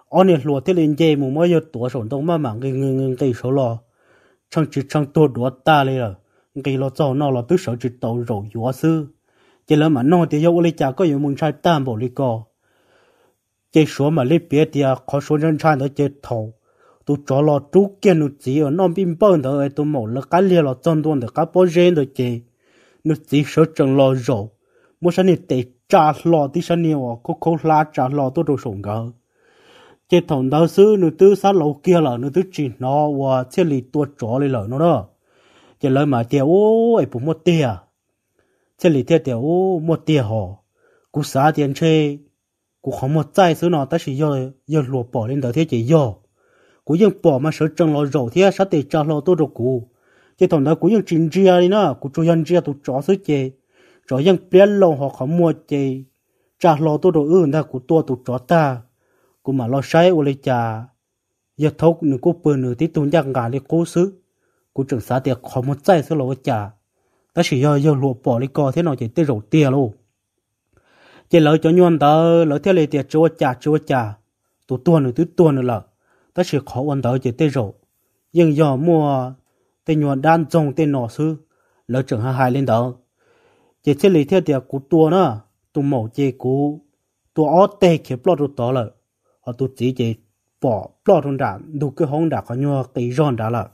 Ông này lùa lên dây mù mỗi giờ tua sổn tông mà mà cái người người cái lọ. Trong chỉ trong tua đua ta lì cái lo cho nó là tứ sở chỉ tàu rồi yếu sư. Chỉ là mà nó thì yêu lấy cha có yêu muốn trai tam bộ lý co. Chỉ số mà lấy biết thì à, khó số nhân trang đó chỉ thầu. Tôi cho lo chú kiến nó chỉ ở nó bin bận đó tôi mổ là cái liền là chân tuần được cái bao giờ được chỉ nó chỉ sợ chân lo rồi mua sản này để trả lo thì sản này có có lá trả lo tôi đồ sống gỡ. Chỉ thằng đó sư nó tư sát lâu kia là nó tư chỉ nó và chỉ lý tôi cho lấy là nó đó giờ lời mà tiêu ô ấy bụng một tia thế lý tiêu tiêu ô một tia họ cú xả tiền chơi, cú không một trái số nào ta chỉ do do lùa bỏ lên đầu thế chỉ do. Cú dùng bỏ mà sợ chân lo rầu thế sao để trả lo tôi được cú chỉ thằng đó cú dùng chính chia đi nữa cú cho dân chia tụ chó số chê. Chó dân biết lòng họ không mua chơi, trả lo tôi được ư ta cú tua tụ chó ta. Cú mà lo sai ô lấy trả giờ thấu nửa cú bự nửa tí tụ nhạc ngà lấy cố sức cú trường xã tiệc khó một chạy số lo trả ta chỉ giờ giờ lúa bỏ đi co thế nào chỉ tới rổ tiền luôn chỉ lỡ cho nhuận ta lỡ theo lệ tiệt chúa trả chúa trả tụ tuần nữa tụ tuần nữa là ta chỉ khó ổn tới chỉ tê rổ, nhưng giờ mua tên nhuận đan trồng tên nọ sư lỡ trưởng hai hai lên đó chỉ theo lý theo tiệt cú tua nữa tụ mổ chỉ cú. Tụ ót tê khi plot tụ tỏ là họ tụ chỉ chỉ bỏ plot trong đạn đủ cái hông đã có nhuận cái giòn đã là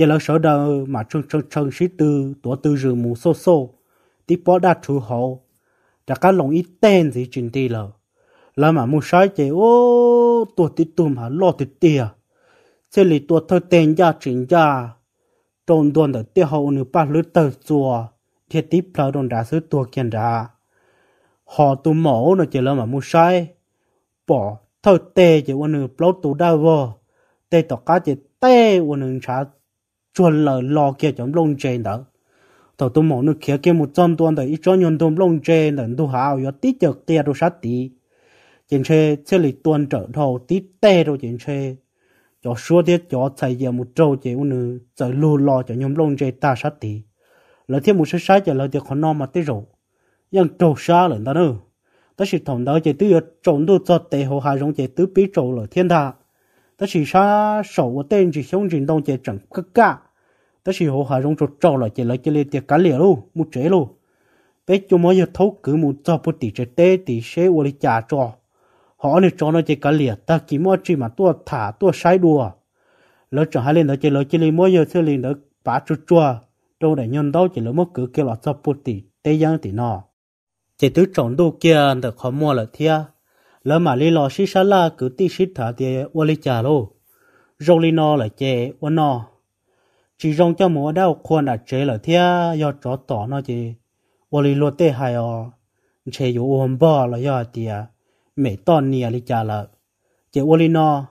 giờ lỡ sở đời mà chân chân chân sĩ tư tổ tư rừng mù sô sô tí bỏ đa chủ hộ đã cá lòng ít tên gì chuyện đi lờ lỡ mà mù sai chế ô tổ tí tùm hả lo tí tìa thế lì tổ thơ tên gia chuyện gia tròn đồn được tiêu hậu nữ ba lứa tờ chùa thiệt tí là đồn đá sứ tổ kiên ra họ tù mổ nó chế lỡ mà mù sai bỏ thơ tê chế ô nữ bó tù đa vô tê tỏ cá chế tê ô nữ trả chuẩn là lo kia chấm lông trên đó tao tôi mong nó kia kia một trăm tuần để ít cho nhân tôm lông trên lần tôi hào yếu, tí chật tiền đồ sát tí. Chính chế chế lịch tuần trở thầu tí tê đồ chính chế cho số thế cho thầy giờ một trâu chế u nữ giờ lù lo cho nhóm lông trên ta sát tí. Là thêm một số sai cho lời tiệc khó non mà tí rồi nhưng trâu xa lần đó nữa ta sẽ thòng đó chế tư, trộn đồ cho tệ hồ hai rong chế tứ bí trâu là thiên thà 但是啥手我等着胸运动这整个嘎，但是后还用着走了这了这里点干了喽，木这喽，别就没有偷狗木做不抵这得抵谁我的家做，họ này cho nó chỉ cả liệt ta chỉ mua chỉ mà tua thả tua sai đùa lỡ chẳng hay lên đó chỉ lỡ chỉ lên mua giờ chơi lên đó bả chua chua đâu để nhân đâu chỉ lỡ mua cứ kêu là cho bút tỷ tây giang tỷ nọ chỉ tứ trồng đồ kia được khó mua là thia lỡ mà li lò xí xá la cứ tí xí thả thì ô li chả lô rong li no là chè ô no chỉ rong cho mua đau khoan là chế là thia do chó tỏ nó chỉ ô li lô tê hay à chế yếu ôm bò là do tia mẹ ton nia li chả là chỉ ô li no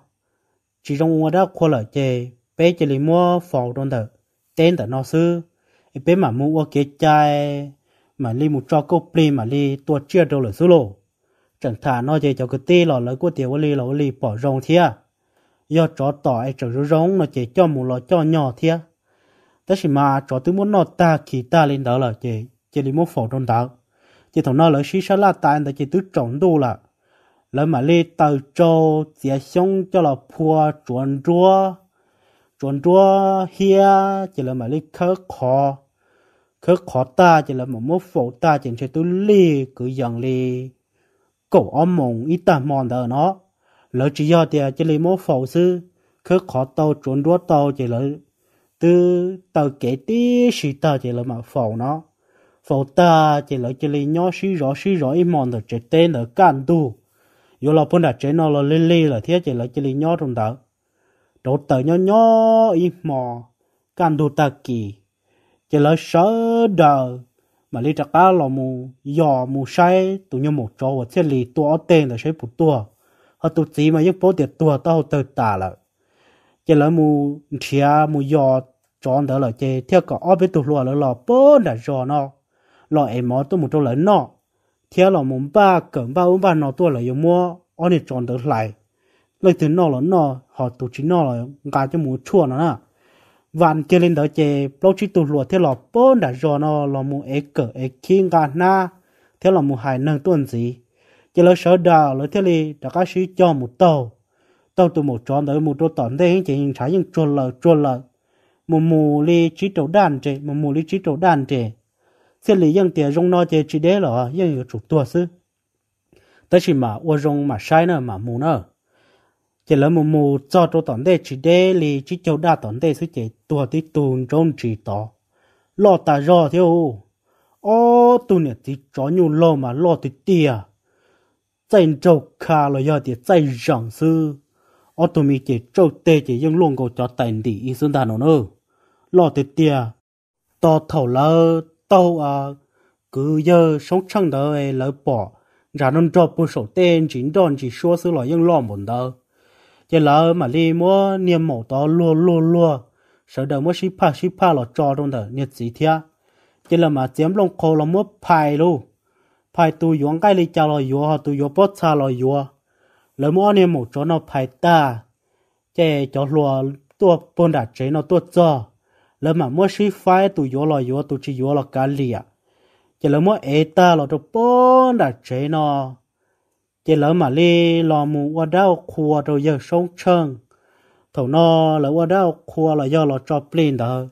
chỉ rong mua đau khoan là chè bé chỉ li mua phò trong đó tên đó nó sư bé mà mua cái chai mà li một cho cô pli mà li tua chia đâu là số lô chẳng thà nó chỉ cho cái tê lò lấy của tiền li lò lì bỏ rong thia. Do chó tỏ ai trở rong nó chỉ cho mù lò cho nhỏ thia. Tất nhiên mà chó tứ muốn nó ta khi ta lên đó là chỉ chỉ li một phổ trong đó chỉ thằng nó lấy xí sa la ta, anh ta chỉ tứ trồng đô là. Lấy mà li tàu cho chỉ xong cho là phua chuẩn chúa chuẩn chúa hia chỉ là mà li khớ khó. Khớ khó ta chỉ là một mốt phổ ta chỉ sẽ tu li cứ dần li cổ ôm mộng ít ta mòn thờ nó. Lỡ chỉ do thì chỉ lấy mô phổ sư cứ khó tàu trốn đua tàu chỉ là từ tàu kể tí sĩ tàu chỉ là mà phổ nó. Phổ ta chỉ là chỉ lấy nhỏ sĩ rõ sĩ rõ ít mòn thờ chỉ tên ở can tu dù là phân đã chế nó là li lê là thế chỉ là chỉ lấy nhỏ trong tàu. Đổ tờ nhỏ nhỏ im mò can tu ta kỳ. Chỉ là sợ đời mà lý trắc cá là mù giò mù say tụ nhau một chỗ và thiết lý tua tên là sẽ bút tua. Họ tụ chỉ mà những bố tiệt tua tao tự tả là chỉ là mù chia mù giò chọn đó là chỉ theo cả ở bên tụ lúa là lò, bố đã giò nó. Lò em mò tụ một chỗ lớn nó theo là mù ba cẩn ba uống ba nó tua là dùng mua ở đây chọn được lại. Lấy từ nó là nó họ tụ chỉ nó là gà cho mù chua nó nè vạn kia lên đỡ chè lâu chỉ tụ lụa theo lọ bốn đã rồi nó lò mu ế cỡ ế khiên gà na. Theo lò mu hải nâng tuần gì chỉ lỡ sợ đào lỡ theo lì đã có sĩ cho một tàu. Tàu từ một tròn tới một đôi tòn đây chỉ nhìn trái những trôn lợ trôn lợ, một mù li chỉ trâu đàn chè một mù li chỉ trâu đàn chè xe lì những tiền rong nó chè chỉ để lọ những cái chủ tua sư tới khi mà ô rong mà sai nữa mà mù nữa chỉ là một mù cho cho tận đây chỉ để li chỉ cho đa tận đây suy chỉ tua tí tuôn trong chỉ tỏ. Lo ta rõ theo ô tu nè tí chó nhu lo mà lo tí tia chân châu kha là do tí chân rộng sư ô tu mi chỉ châu tê chỉ nhưng luôn cầu cho tiền đi ý xuân đàn nó nữa lo tí tia to thầu lơ tàu à. Cứ giờ sống chẳng đỡ lỡ bỏ. Ra nên cho bộ sổ tên chính đòn chỉ số sư lo nhưng lo một đâu chỉ là mà đi mua niềm mẫu to lua lua lua sợ đầu mua ship pa ship pa là cho trong đó nhiệt gì thia chỉ là mà chém lông khô là mua phải luôn. Phải tu yuan cái li chào là yuo tu yuan bớt xa là yuan lỡ mua niềm mẫu cho nó phải ta chỉ cho lua tua bồn đã chế nó tua cho lỡ mà mua ship phải tu yuan là yuan tu chỉ yuo là cá à chỉ là mua eta là tu bồn đã chế nó chỉ lỡ mà li lò mù qua đau khua rồi giờ sống chân. Thầu nó lỡ qua đau khua là do lò cho plin đó.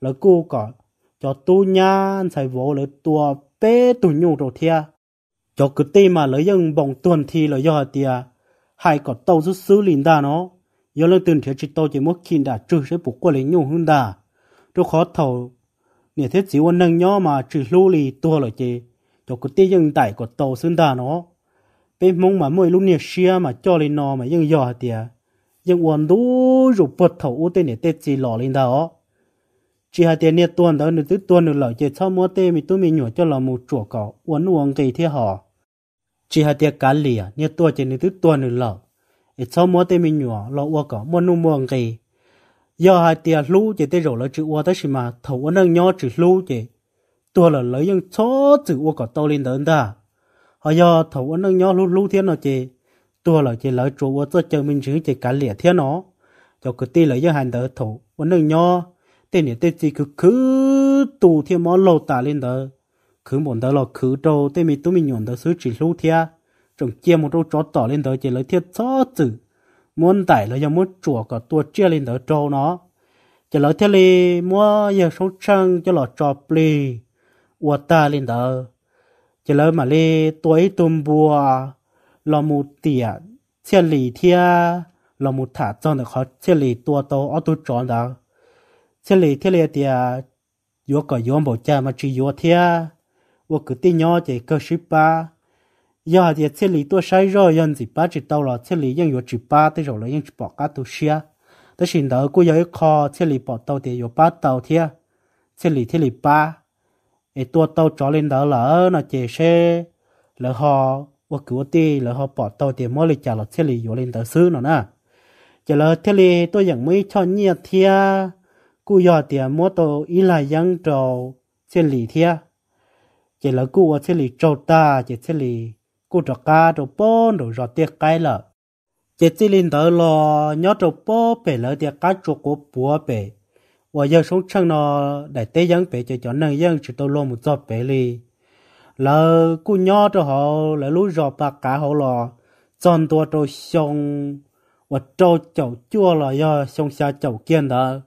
Lỡ cu cỏ cho tu nha xài vỗ lỡ tua bé tu nhu rồi thia. Cho cứ tê mà lỡ dân bồng tuần thì lỡ do tia hai cỏ tàu rút xứ liền đa nó. Do lỡ từng thiệt chỉ tàu chỉ mất kinh đã trừ sẽ buộc qua lấy nhu hơn đà. Rồi khó thầu. Nè thế chỉ quan nâng nhó mà trừ lưu lì tua lỡ chỉ cho cứ tê dân tại cỏ tàu xứ đà nó bên mong mà mỗi lúc nè xia mà cho lên nó mà nhưng giò tiệt nhưng hoàn đủ rồi bật thầu u tên để tết gì lò lên đó chỉ hai tiền nè tuần đó nửa tứ tuần nửa lợi chỉ sau mua tê mình tôi mình nhỏ cho là một chỗ cỏ, uốn uốn cây thế họ chỉ hai tiền cá lìa nè tuần chỉ nửa tứ tuần nửa lợi ít sau mua tê mình nhỏ lò uốn cỏ mua nu mua cây. Giờ hai tiền lú chỉ tê rồi là chữ uốn tới mà thầu uốn nâng nhỏ chữ lú chỉ. Tuần là lấy những chó chữ uốn cỏ to lên đó ta họ giờ thầu uống nâng nhỏ lú lú thiên nó chị. Tua là chị lợi trụ ở cho mình chứ chị cả lẻ thiên nó cho cứ ti là dân hành đỡ thủ vẫn đừng nhỏ tên này tên gì cứ cứ tù thiên món lâu tả lên đỡ cứ muốn đỡ là cứ đâu tên mình tụi mình nhọn đỡ xứ chỉ lú thiên, trong chia một đôi chó tỏ lên đỡ chị lợi thiết chó tử. Muốn tải là do muốn chùa cả tua chia lên đỡ trâu nó. Chỉ lợi thiết li mua giờ sống trăng cho lọ trò pli. Uất ta lên đỡ chỉ lỡ mà lê tuổi tôm bùa là một tiền chân lì thia là một thả trong được họ chân lì tua tô ở tu tròn đó chân lì thia lì tiền yếu cả yếu bảo cha mà chỉ yếu thia. Và cứ tin nhau chỉ cơ sĩ ba. Dạ Giờ thì chân lì tua sai rồi nhân chỉ ba chỉ tao là chân lì nhân yếu chỉ ba tới rồi là nhân chỉ bỏ cả tu xia. Tới xin đó cũng yếu khó chân lì bỏ tao thì yếu ba tao thia. Chân lì thia lì ba ấy tua tàu cho lên đó là nó chế xe. Là họ và cứu tì là họ bỏ tàu thì mỗi lần trả lại thiết lý vô lên đó xứ nó nè. Chỉ là thiết lý tôi vẫn mới cho nhiều thia. Cú giờ thì mỗi tàu ít là vẫn trầu thiết lý thia. Chỉ là cú ở thiết lý trầu ta chỉ thiết lý cú trầu cá trầu bón rồi rồi tiệt cái là chỉ thiết lý đó là nhớ trầu bó bể là tiệt cá trầu của búa bể và giờ sống chân nó để tế dân bể cho cho năng dân chỉ tôi lo một giọt bể li là cụ nhớ cho họ là lú rọt bạc cả họ lo chọn tua cho xong và cho chậu chua là do xong xa chậu kiên đó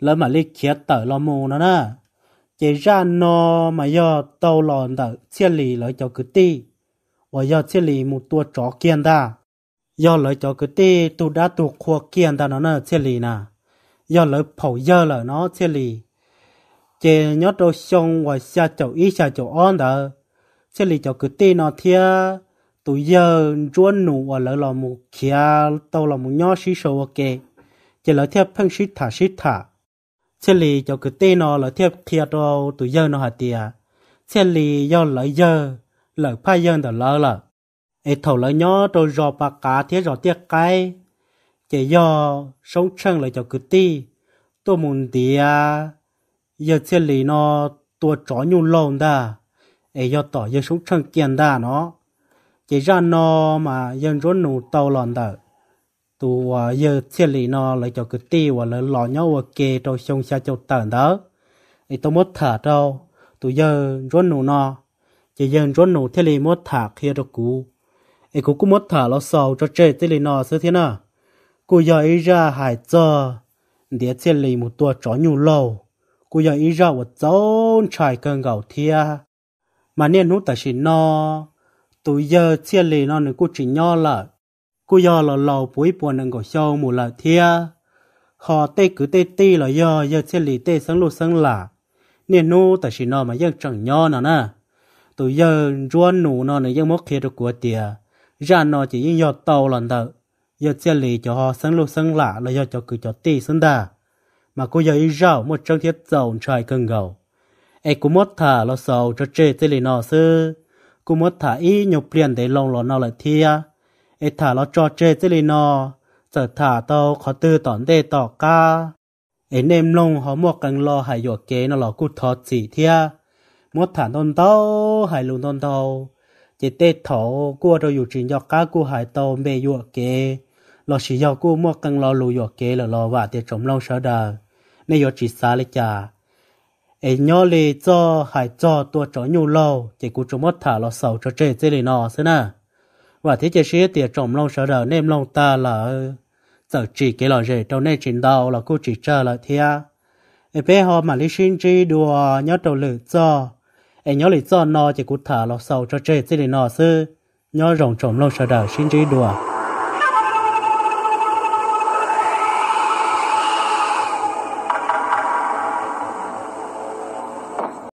là mà li kia tờ lo mù nó nè, chỉ ra nó mà do tàu lòn đỡ chia lì lợi cho cứ ti, và do chia lì một tua chó kiên ta. Do lợi cho cứ ti, tu đã tu khoa kiên ta nó nè, chia lì nè do lỡ phổ dơ lỡ nó chia lì. Chỉ nhớ đồ xong và xa chậu ý xa chậu on đó, chia lì cho cứ tê nó thia. Tu giờ chuôn nụ và lỡ là một kia tàu là một nhỏ xí sâu ok chỉ lỡ thia phân xí thả xí thả. Xe lì cho cái tê nó là thia thia đồ tụi giờ nó hả tia, xe lì do lỡ giờ lỡ phai giờ đó lỡ là ấy thầu lỡ nhó đồ rò bạc cá thiết rò tiếc cái chỉ do sống chân lại cho cứ ti. Tôi muốn đi à giờ xe lì nó tôi chó nhu lồn đã ấy do tỏ giờ sống chân kiên đã nó. Chỉ ra nó mà dân rốn nụ tàu lòn đã tu à giờ thiết lý nó lại cho cứ ti và lại lò nhau và kê cho sông xa cho tận đó ấy tôi mất thả đâu tu giờ rốn nụ nó. Chỉ dân rốn nụ thế lý mất thả kia cho cú ấy cú cũng mất thả lo sầu cho chơi thế lý nó sẽ thế nào cô giờ ý ra hải cho để thiết lì một tua chó nhu lâu cô giờ ý ra một dấu trải cơn gạo thia. Mà nên nút ta xin no. Tu giờ thiết lì nó nữa cô chỉ nho là, cô giờ là lâu bối buồn nâng gạo sâu mù là thia. Họ tê cứ tê tê là giờ giờ chế lì tê sáng lô sáng là nên nu ta chỉ no mà dân chẳng nho nào nè. Tụi giờ ruộng nụ nó này dân mất kia được của tiền ra nó chỉ dân giọt tàu lần đầu giờ chia lì cho họ sân lô sân lạ là do cho cứ cho tì sân đà. Mà cô giờ ý rau một trong thiết dầu trời cân gầu. Ai cũng mất thả lo sầu cho chế tê lì nọ sư. Cũng mất thả ý nhục liền để lòng lo nó lại thia. Ê, thả lo cho chê tê lì nọ. Giờ thả tao khó tư tỏn đề tỏ ca. Ê, nêm lông họ mua càng lo hải dọa kế nó lo cút thọ chỉ thia. Mất thả tôn tao hải lùn tôn tao. Chỉ tê thổ, cua rồi dù trình cho cá cua hải tàu mê dọa kế lo chỉ do cô mua căng lo lù dọa kế là lo và tiệt trống lâu sợ đờ nên dọa chỉ xa lấy chả ấy nhỏ lì cho hải cho tua chó nhu lâu chỉ cú chúng mất thả lo sầu cho chết dễ lì nó xí nè và thế chỉ sĩ tiệt trồng lâu sợ đờ nem lâu ta là giờ chỉ cái lò rể trong này chính đạo là cô chỉ chờ là thia em bé họ mà lý sinh chi đùa nhớ đầu lử cho em nhớ lì cho nó chỉ cú thả lò sầu cho chết dễ để nó sư nhớ rồng trồng lâu sợ đờ sinh chi đùa